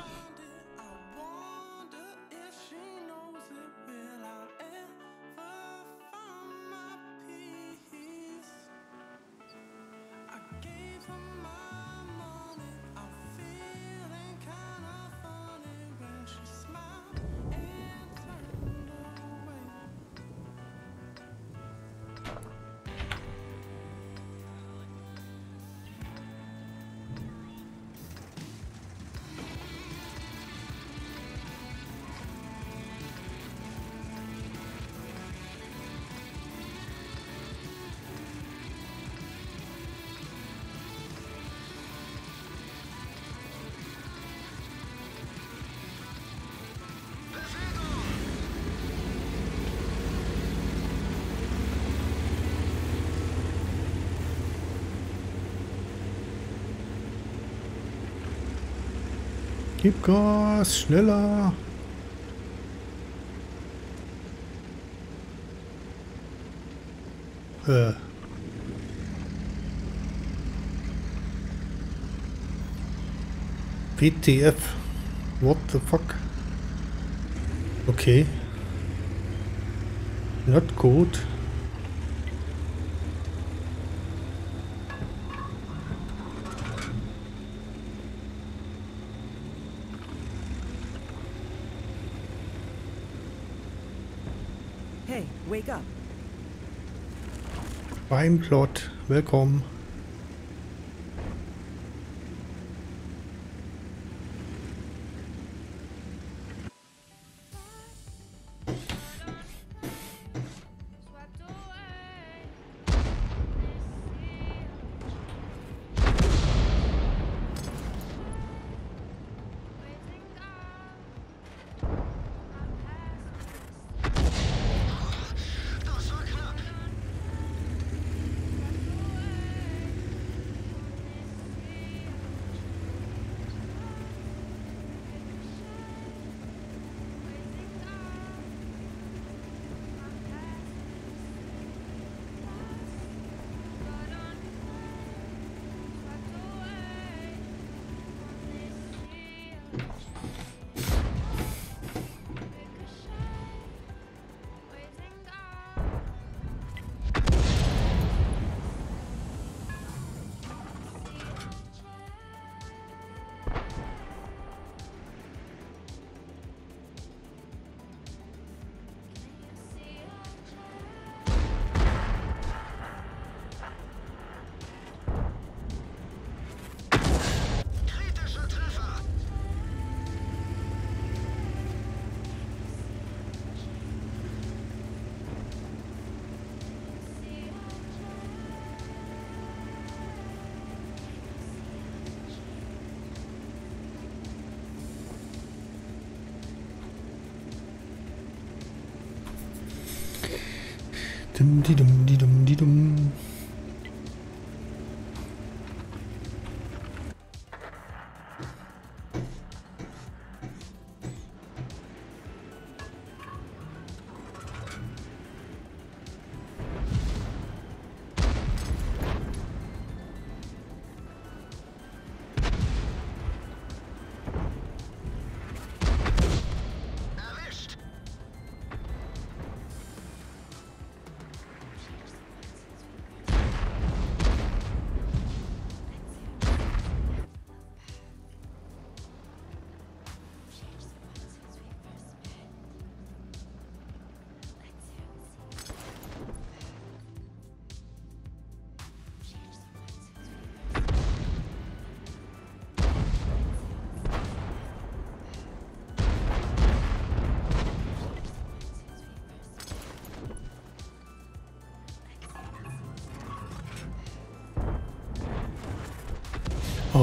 Gib Gas, schneller. Äh. WTF. What the fuck? Okay. Not good. Beim Plot. Willkommen. de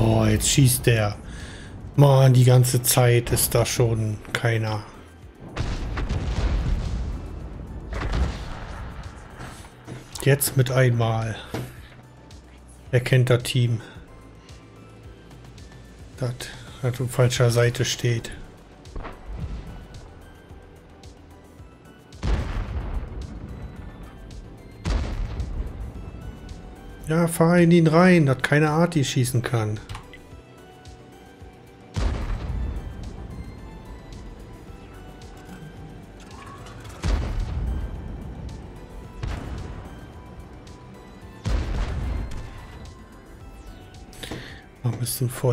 Oh, jetzt schießt der. Mann, die ganze Zeit ist da schon keiner. Jetzt mit einmal. Erkennt das Team. Das, das auf falscher Seite steht. Ja, fahr in ihn rein, dass keine Arti schießen kann.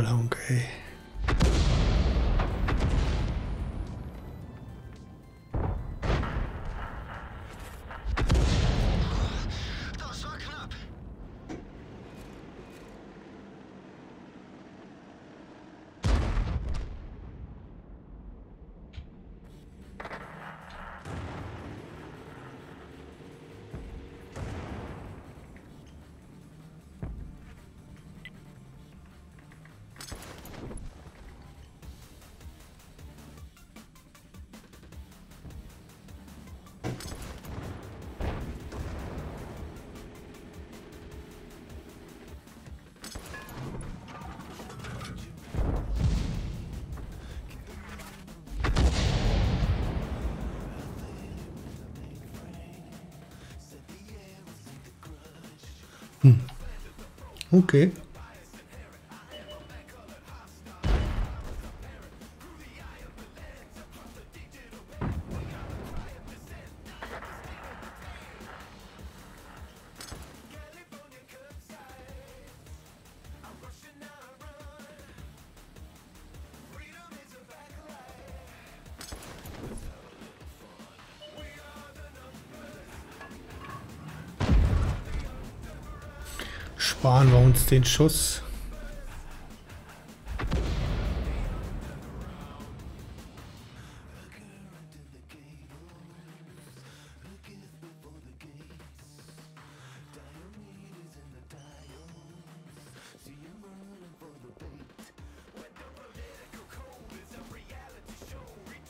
Bist du Okay. Sparen wir uns den Schuss.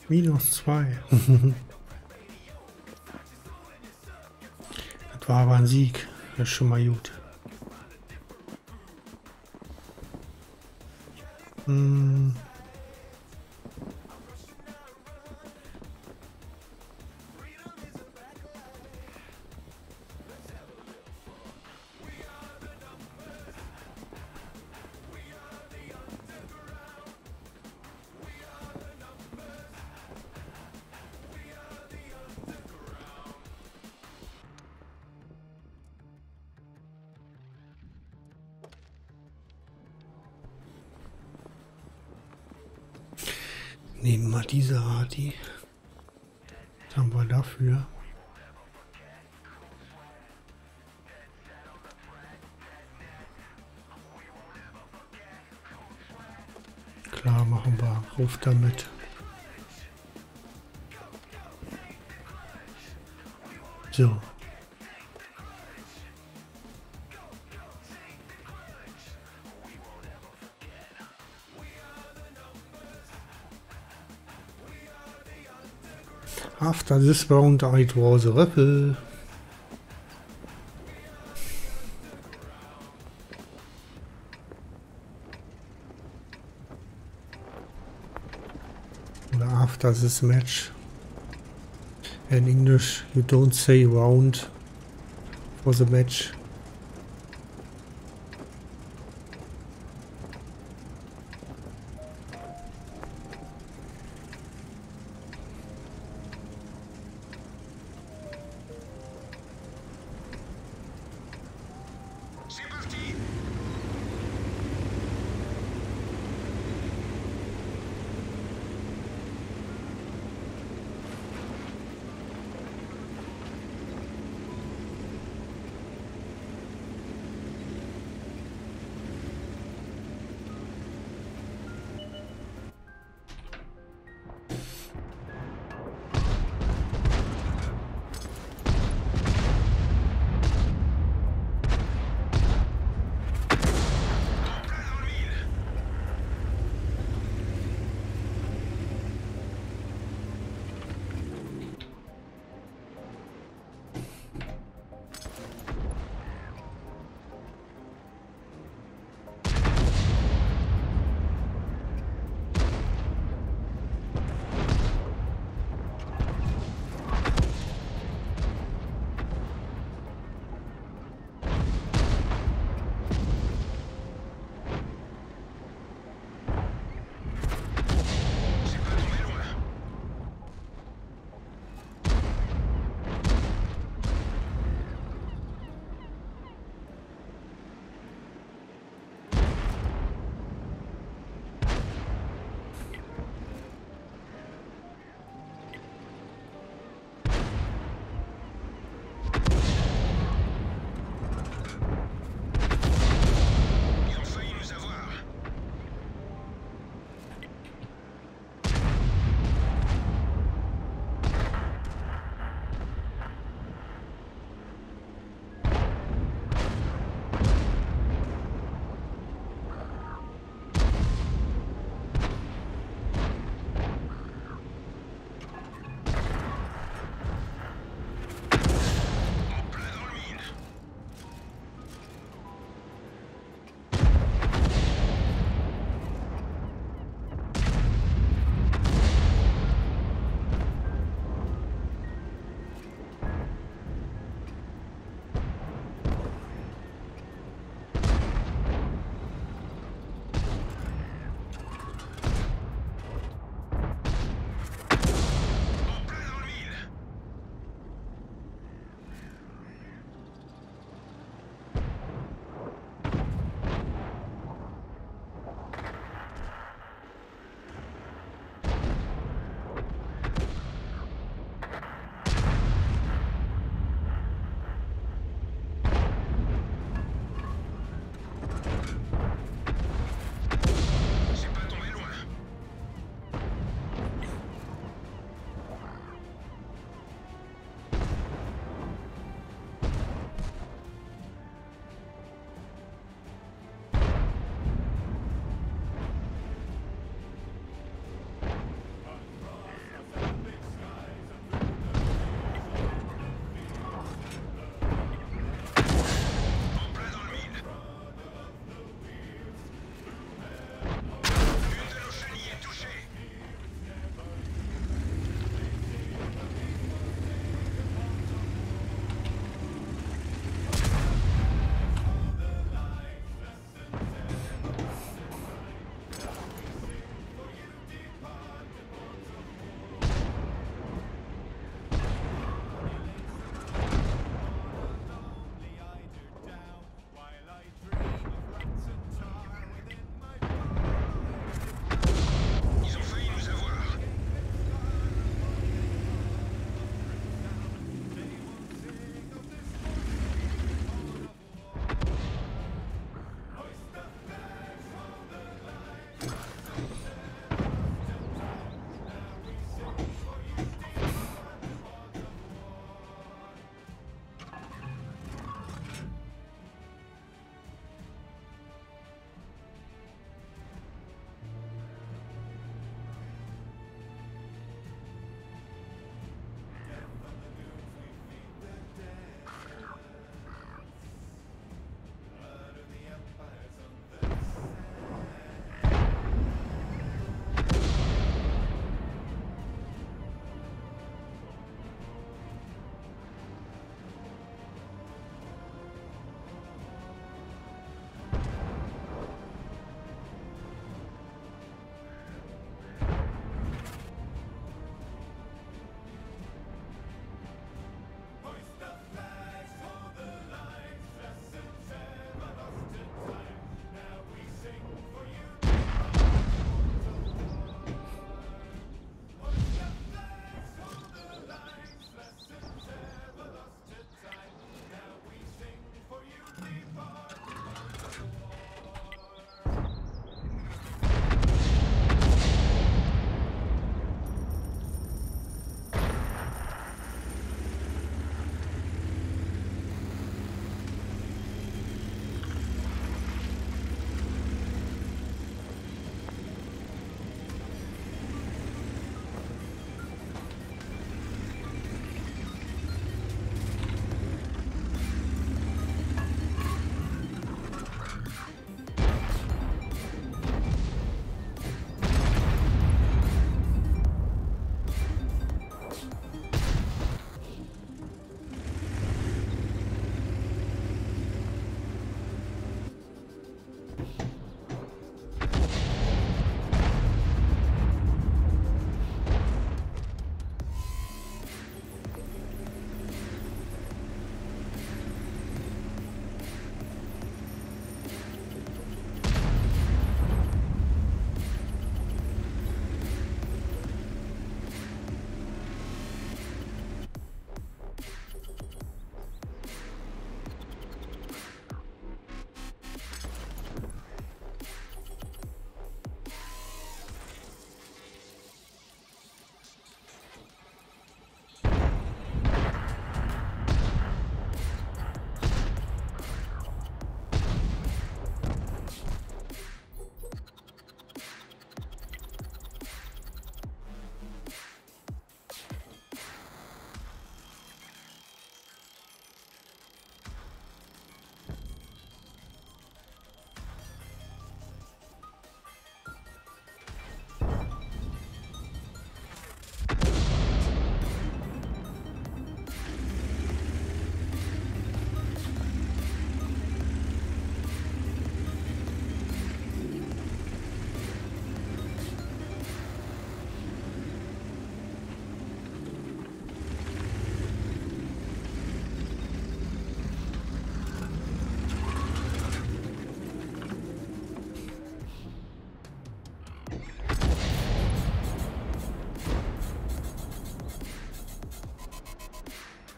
Minus zwei. das war aber ein Sieg. Das ist schon mal gut. Hm. Nehmen Ruf damit. So. After this round, it was a ripple. After this match. In English, you don't say round for the match.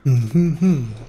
hmm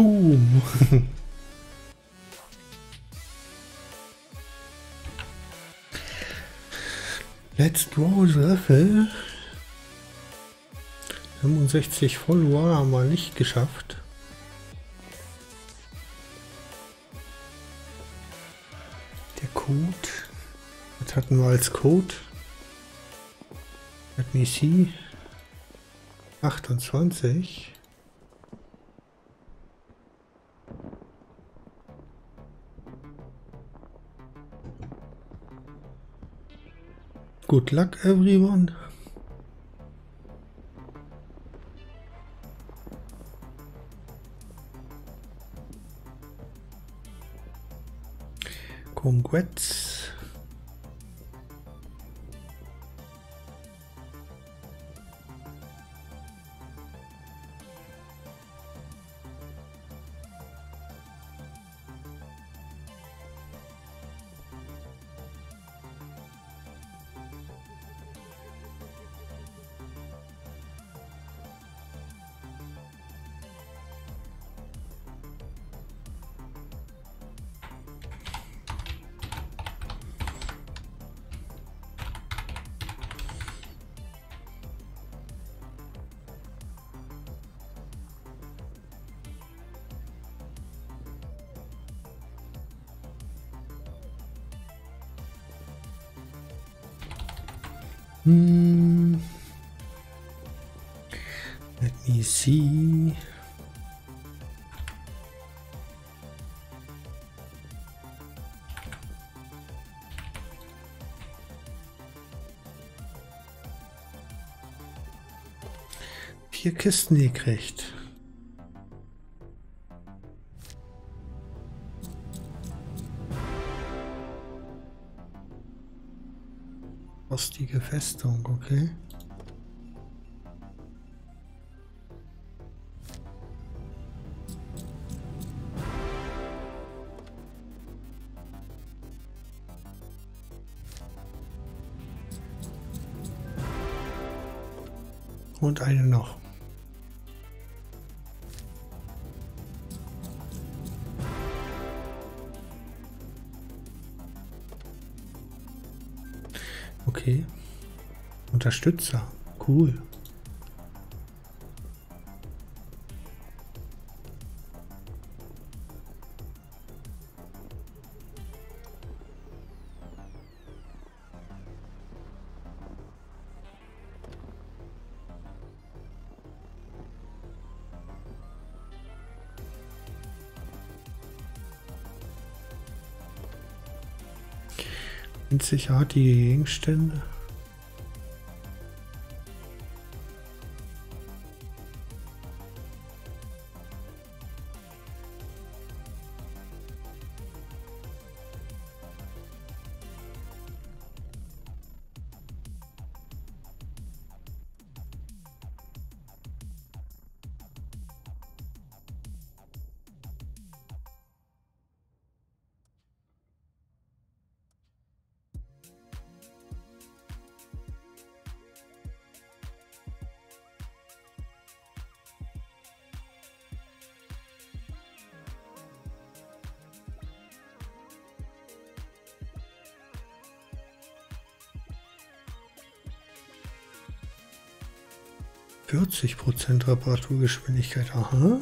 Boom. Let's draw Raffle. 65 Follower haben wir nicht geschafft. Der Code. Was hatten wir als Code? Let me see. 28. Good luck, everyone. Hmm. Let me see. Vier Kisten gekriegt. Rostige Festung, okay. Und eine noch. Unterstützer. Cool. Einzigartige Gegenstände. Vierzig Prozent Reparaturgeschwindigkeit. Aha.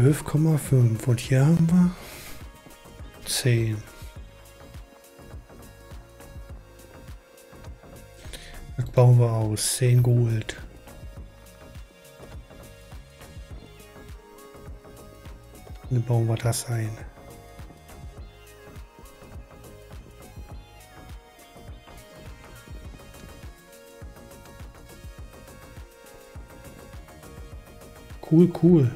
12,5 und hier haben wir 10. Das bauen wir aus, 10 Gold. Dann bauen wir das ein. Cool, cool.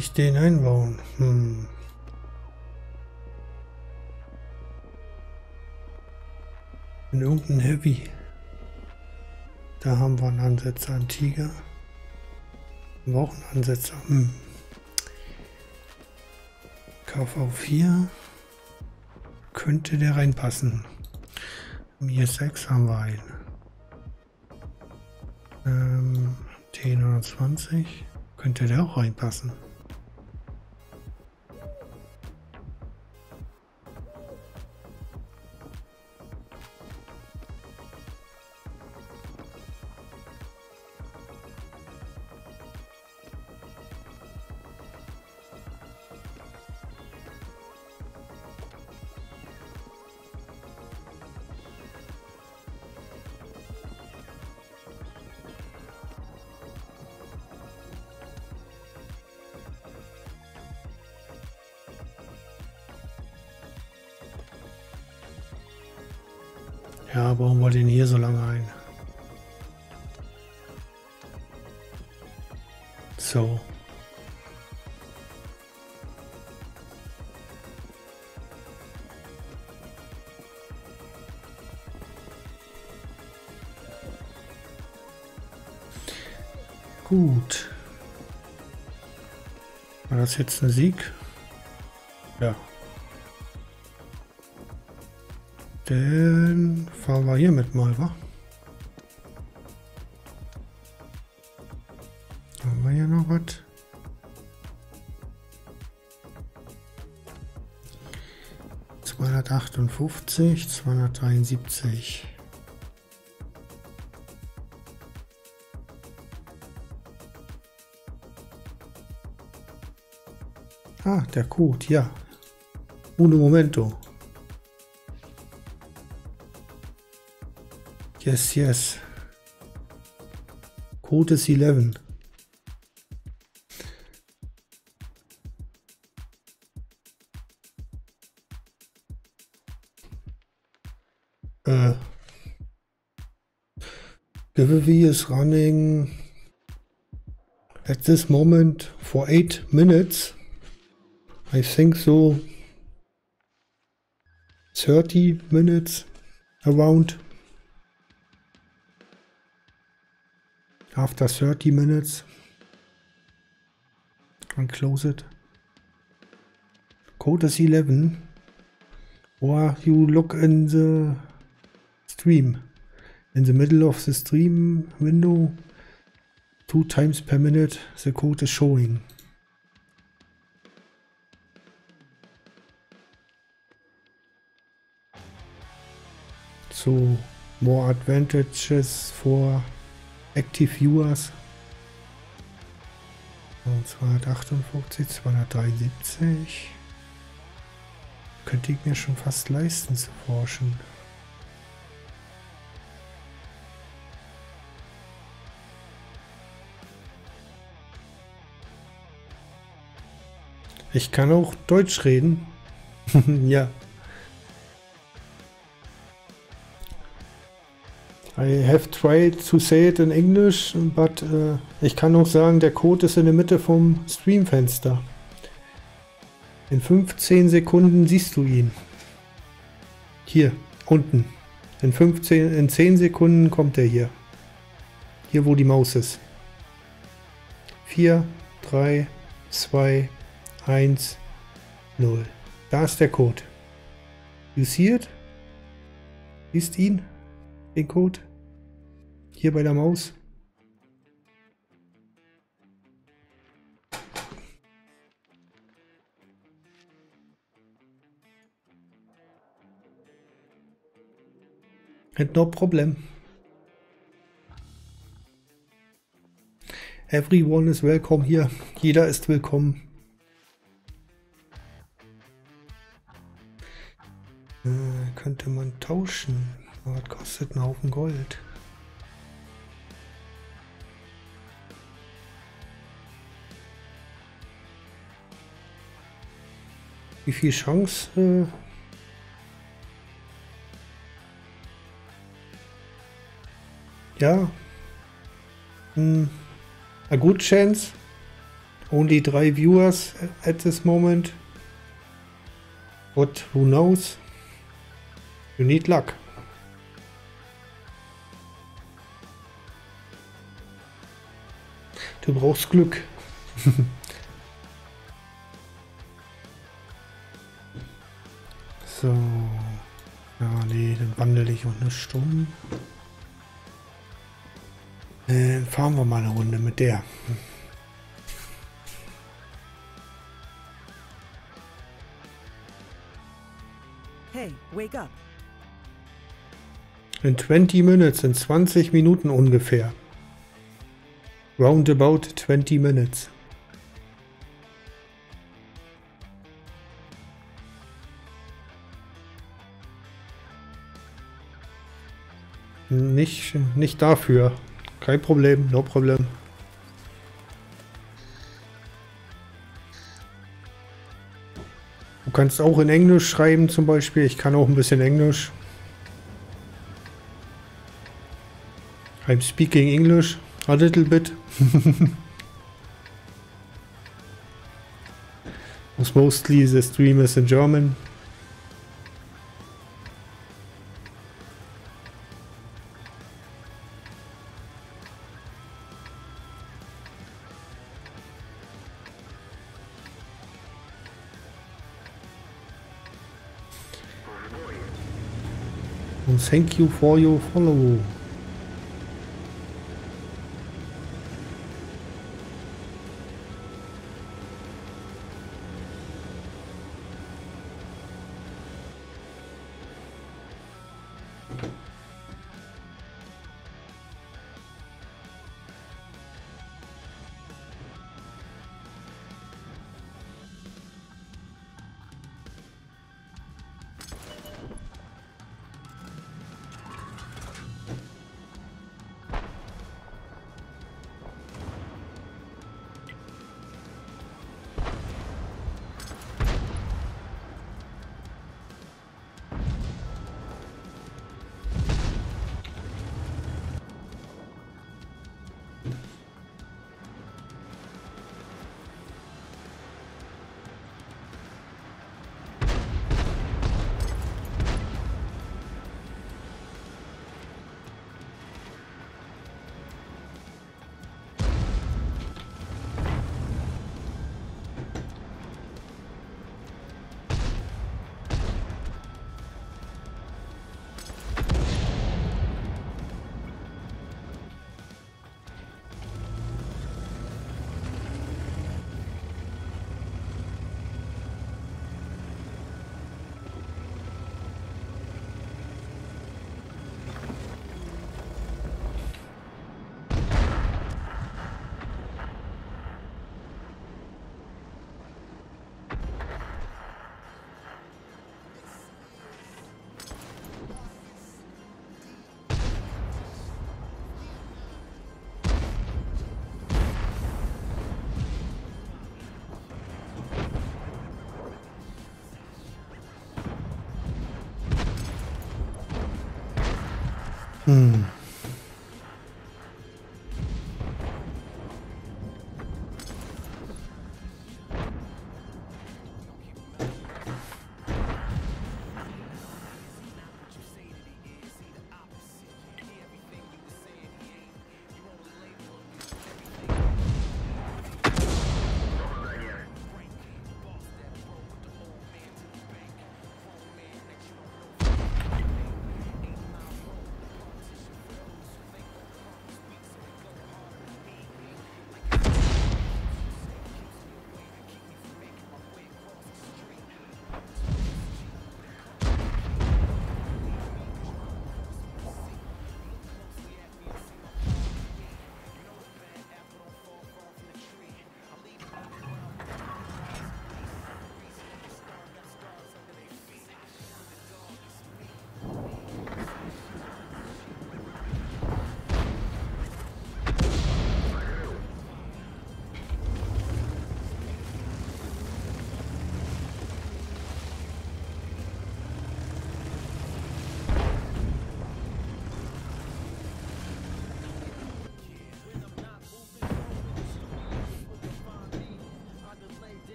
Ich den einbauen? Hm. In irgendein Heavy. Da haben wir einen Ansetzer, einen Tiger. Wir brauchen einen Ansetzer. Hm. KV4 könnte der reinpassen. Im IS6 haben wir einen. Ähm, T29 könnte der auch reinpassen. Das jetzt ein Sieg? Ja. Dann fahren wir hiermit mal, wa? Haben wir hier noch was? Zweihundertachtundfünfzig, zweihundertdreiundsiebzig. Der Code, ja. Uno momento. Yes, yes. Code ist 11. Äh. Giveaway is running at this moment for 8 minutes. I think so 30 minutes around. After 30 minutes, and close it. Code is 11. Or you look in the stream. In the middle of the stream window, two times per minute, the code is showing. So, more advantages for active viewers. Und 258, 273. Könnte ich mir schon fast leisten zu forschen. Ich kann auch Deutsch reden. ja. I have tried to say it in English, but äh, ich kann auch sagen, der Code ist in der Mitte vom Streamfenster. In 15 Sekunden siehst du ihn. Hier, unten. In 15, in 10 Sekunden kommt er hier. Hier, wo die Maus ist. 4, 3, 2, 1, 0. Da ist der Code. You see it? Siehst ihn? Den Code? Hier bei der Maus? No problem. Everyone is welcome hier. Jeder ist willkommen. Äh, könnte man tauschen. Das kostet einen Haufen Gold. Wie viel Chance? Äh, ja. Hm. A good chance. Only drei viewers at this moment. But who knows? You need luck. Du brauchst Glück. So. Ja, nee, dann wandel ich auch eine Stunde. Dann fahren wir mal eine Runde mit der. Hey, wake up. In 20 minutes, in 20 Minuten ungefähr. Roundabout 20 minutes. Nicht, nicht dafür. Kein Problem, no problem. Du kannst auch in Englisch schreiben zum Beispiel. Ich kann auch ein bisschen Englisch. I'm speaking English a little bit. Because mostly the stream is in German. Thank you for your follow.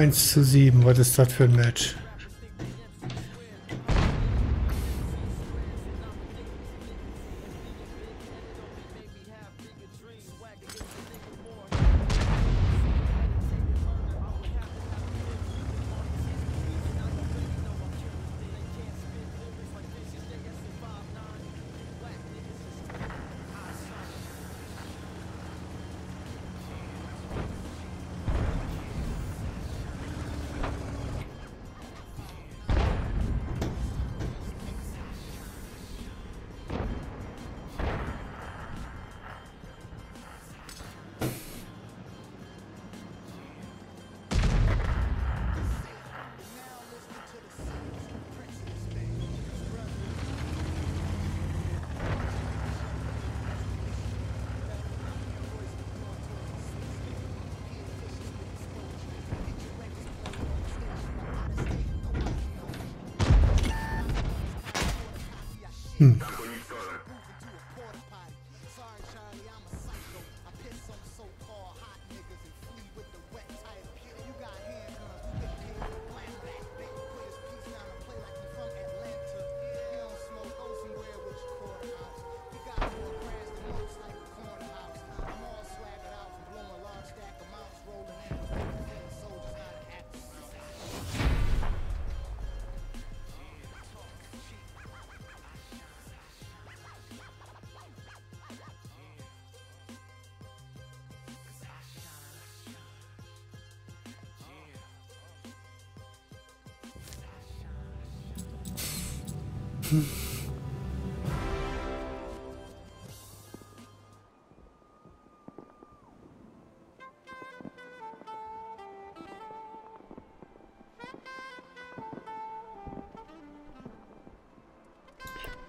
1 zu 7, was ist das für ein Match?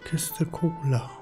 Kiste Cola.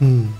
Hm.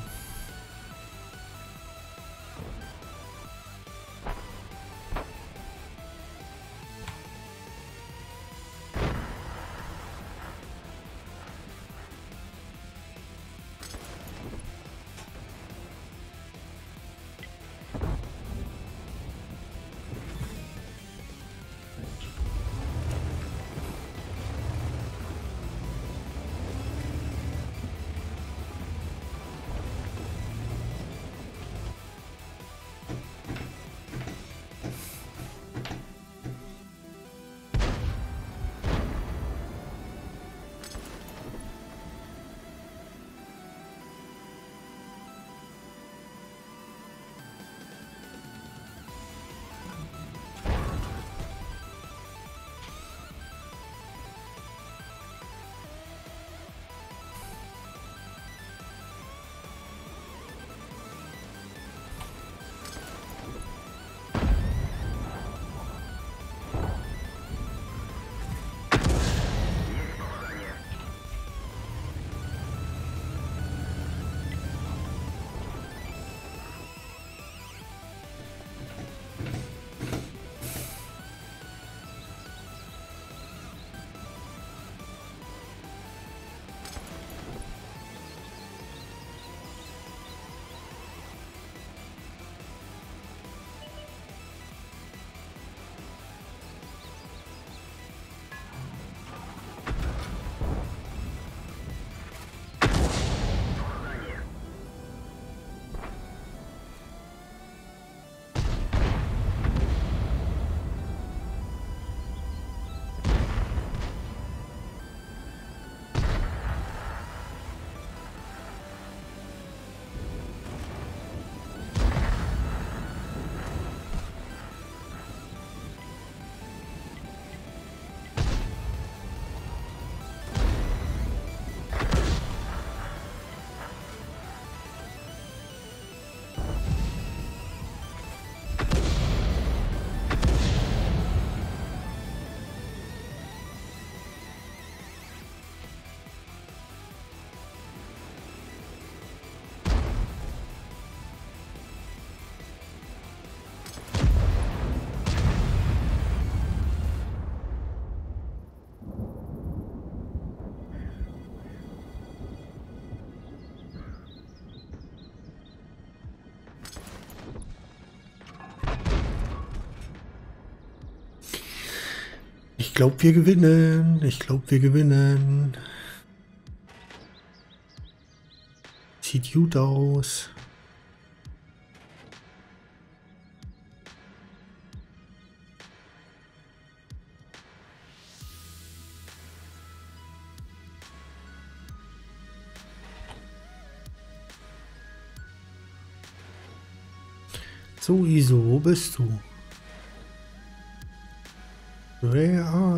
Glaube, wir gewinnen. Ich glaube, wir gewinnen. Sieht gut aus. So, Iso, wo bist du? Where are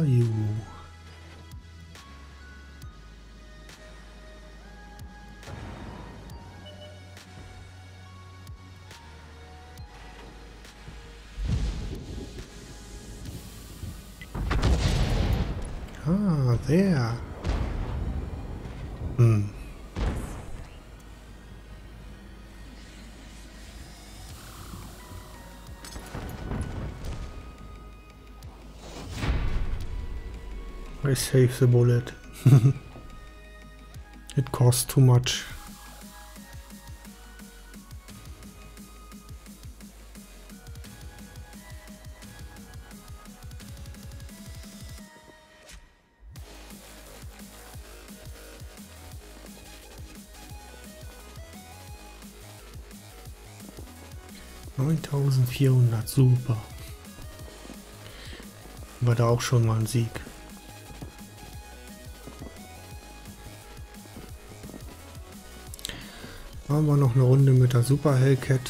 I save the bullet. it costs too much. Neuntausendvierhundert, super. War da auch schon mal ein Sieg. Machen wir noch eine Runde mit der Super Hellcat.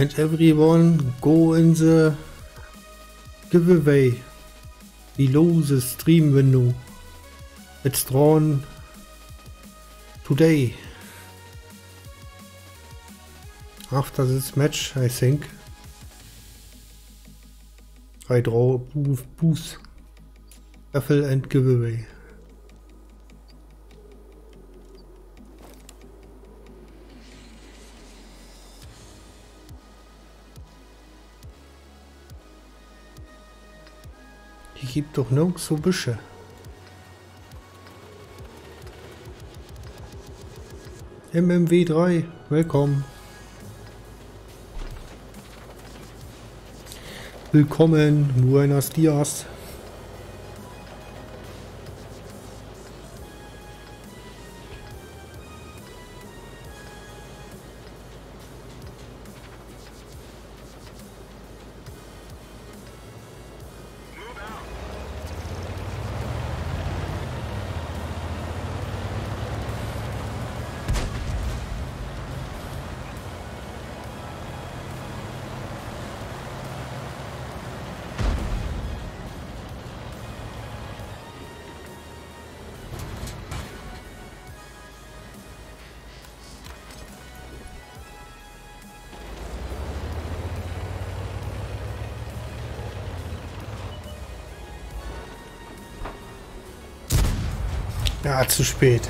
And everyone go in the giveaway below the stream window. It's drawn today. After this match, I think. I draw booth, booth raffle and giveaway. Gibt doch nirgends so Büsche. MMW 3, willkommen. Willkommen, buenos dias. Zu spät.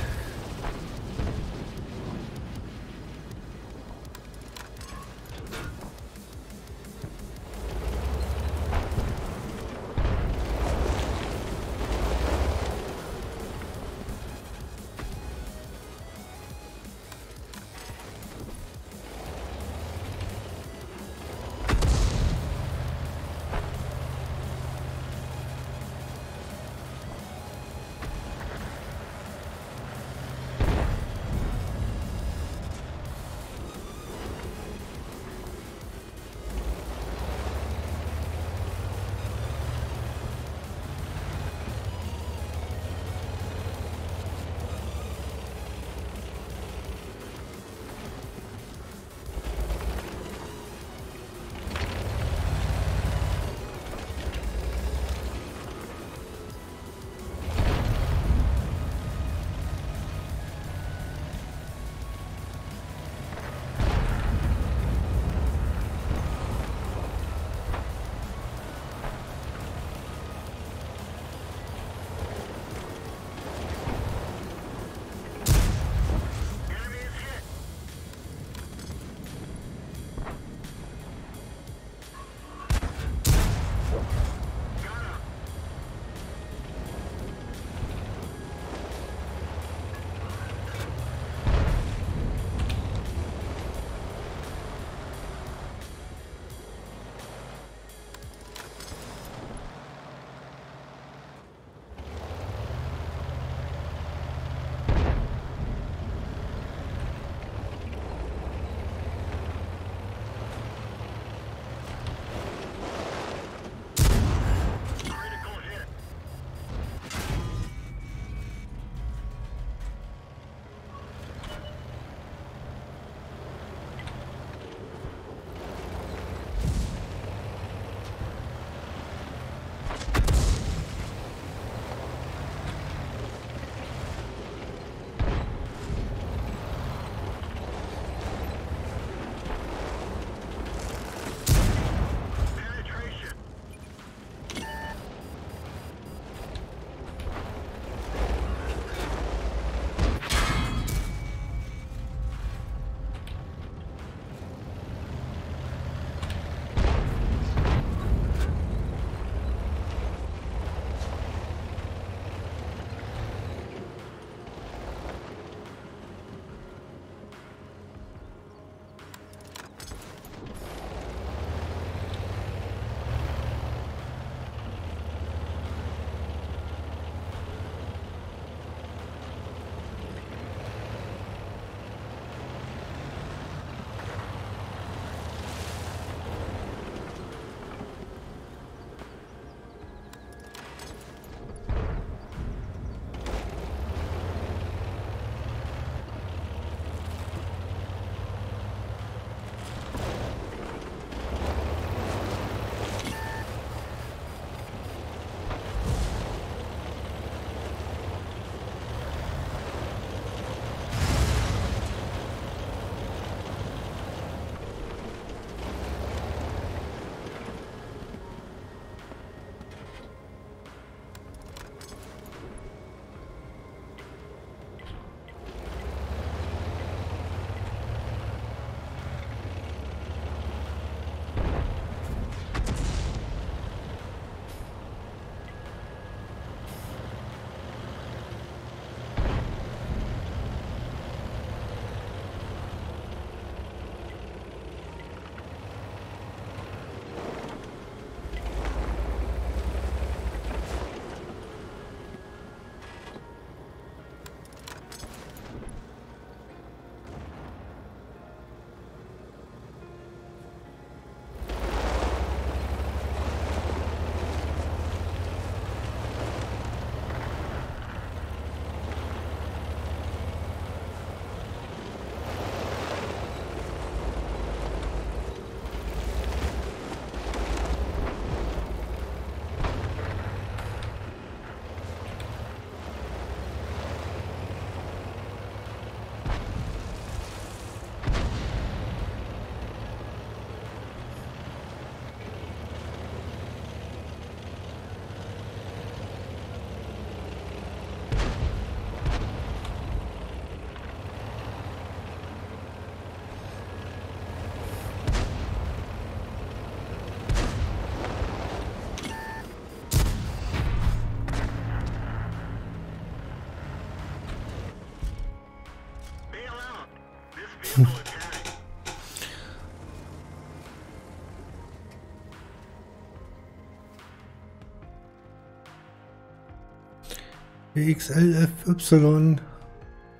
XLFY.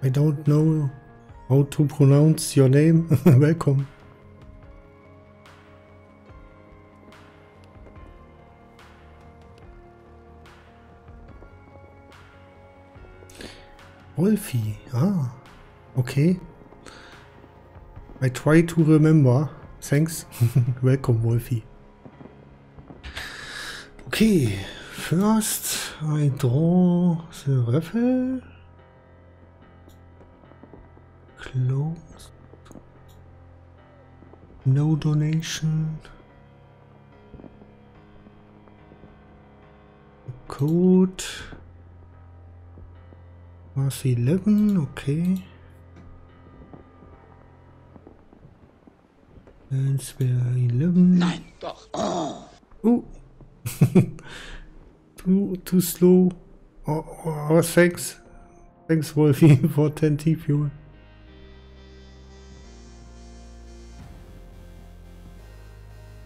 I don't know how to pronounce your name. Welcome. Wolfie. Ah, okay. I try to remember. Thanks. Welcome, Wolfie. Okay, first I draw the raffle. Close. No donation. Code. Was 11, okay. Eins wäre 11. Nein, doch. Oh. too, too slow. Oh, thanks. Thanks, Wolfie, for 10 T-Fuel.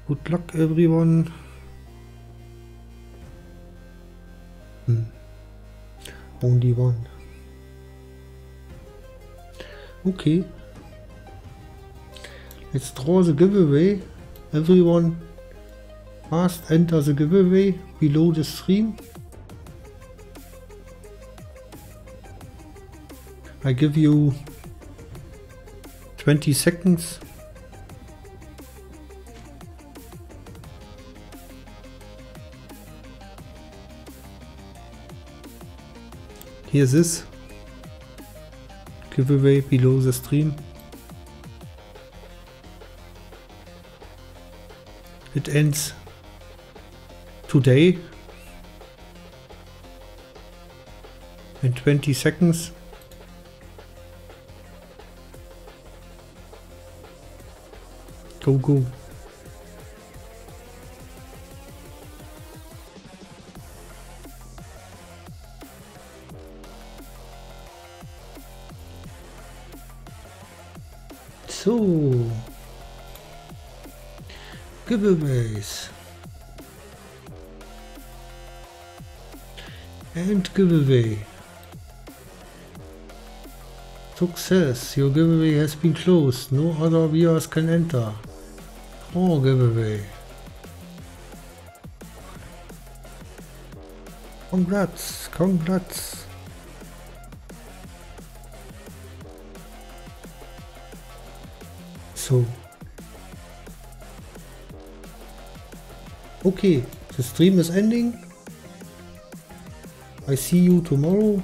Good luck, everyone. Hmm. Only one. Okay. Let's draw the giveaway. Everyone must enter the giveaway below the stream. I give you 20 seconds. Here's this giveaway below the stream. It ends today in 20 seconds. Go, go. Giveaway. Success. Your giveaway has been closed. No other viewers can enter. More giveaway. Congrats. Congrats. So. Okay, the stream is ending. I see you tomorrow.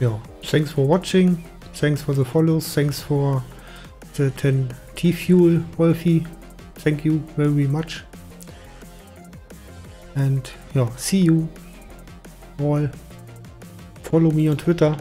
Yeah, thanks for watching. Thanks for the follows. Thanks for the 10 T-Fuel, Wolfie. Thank you very much. And yeah, see you all. Follow me on Twitter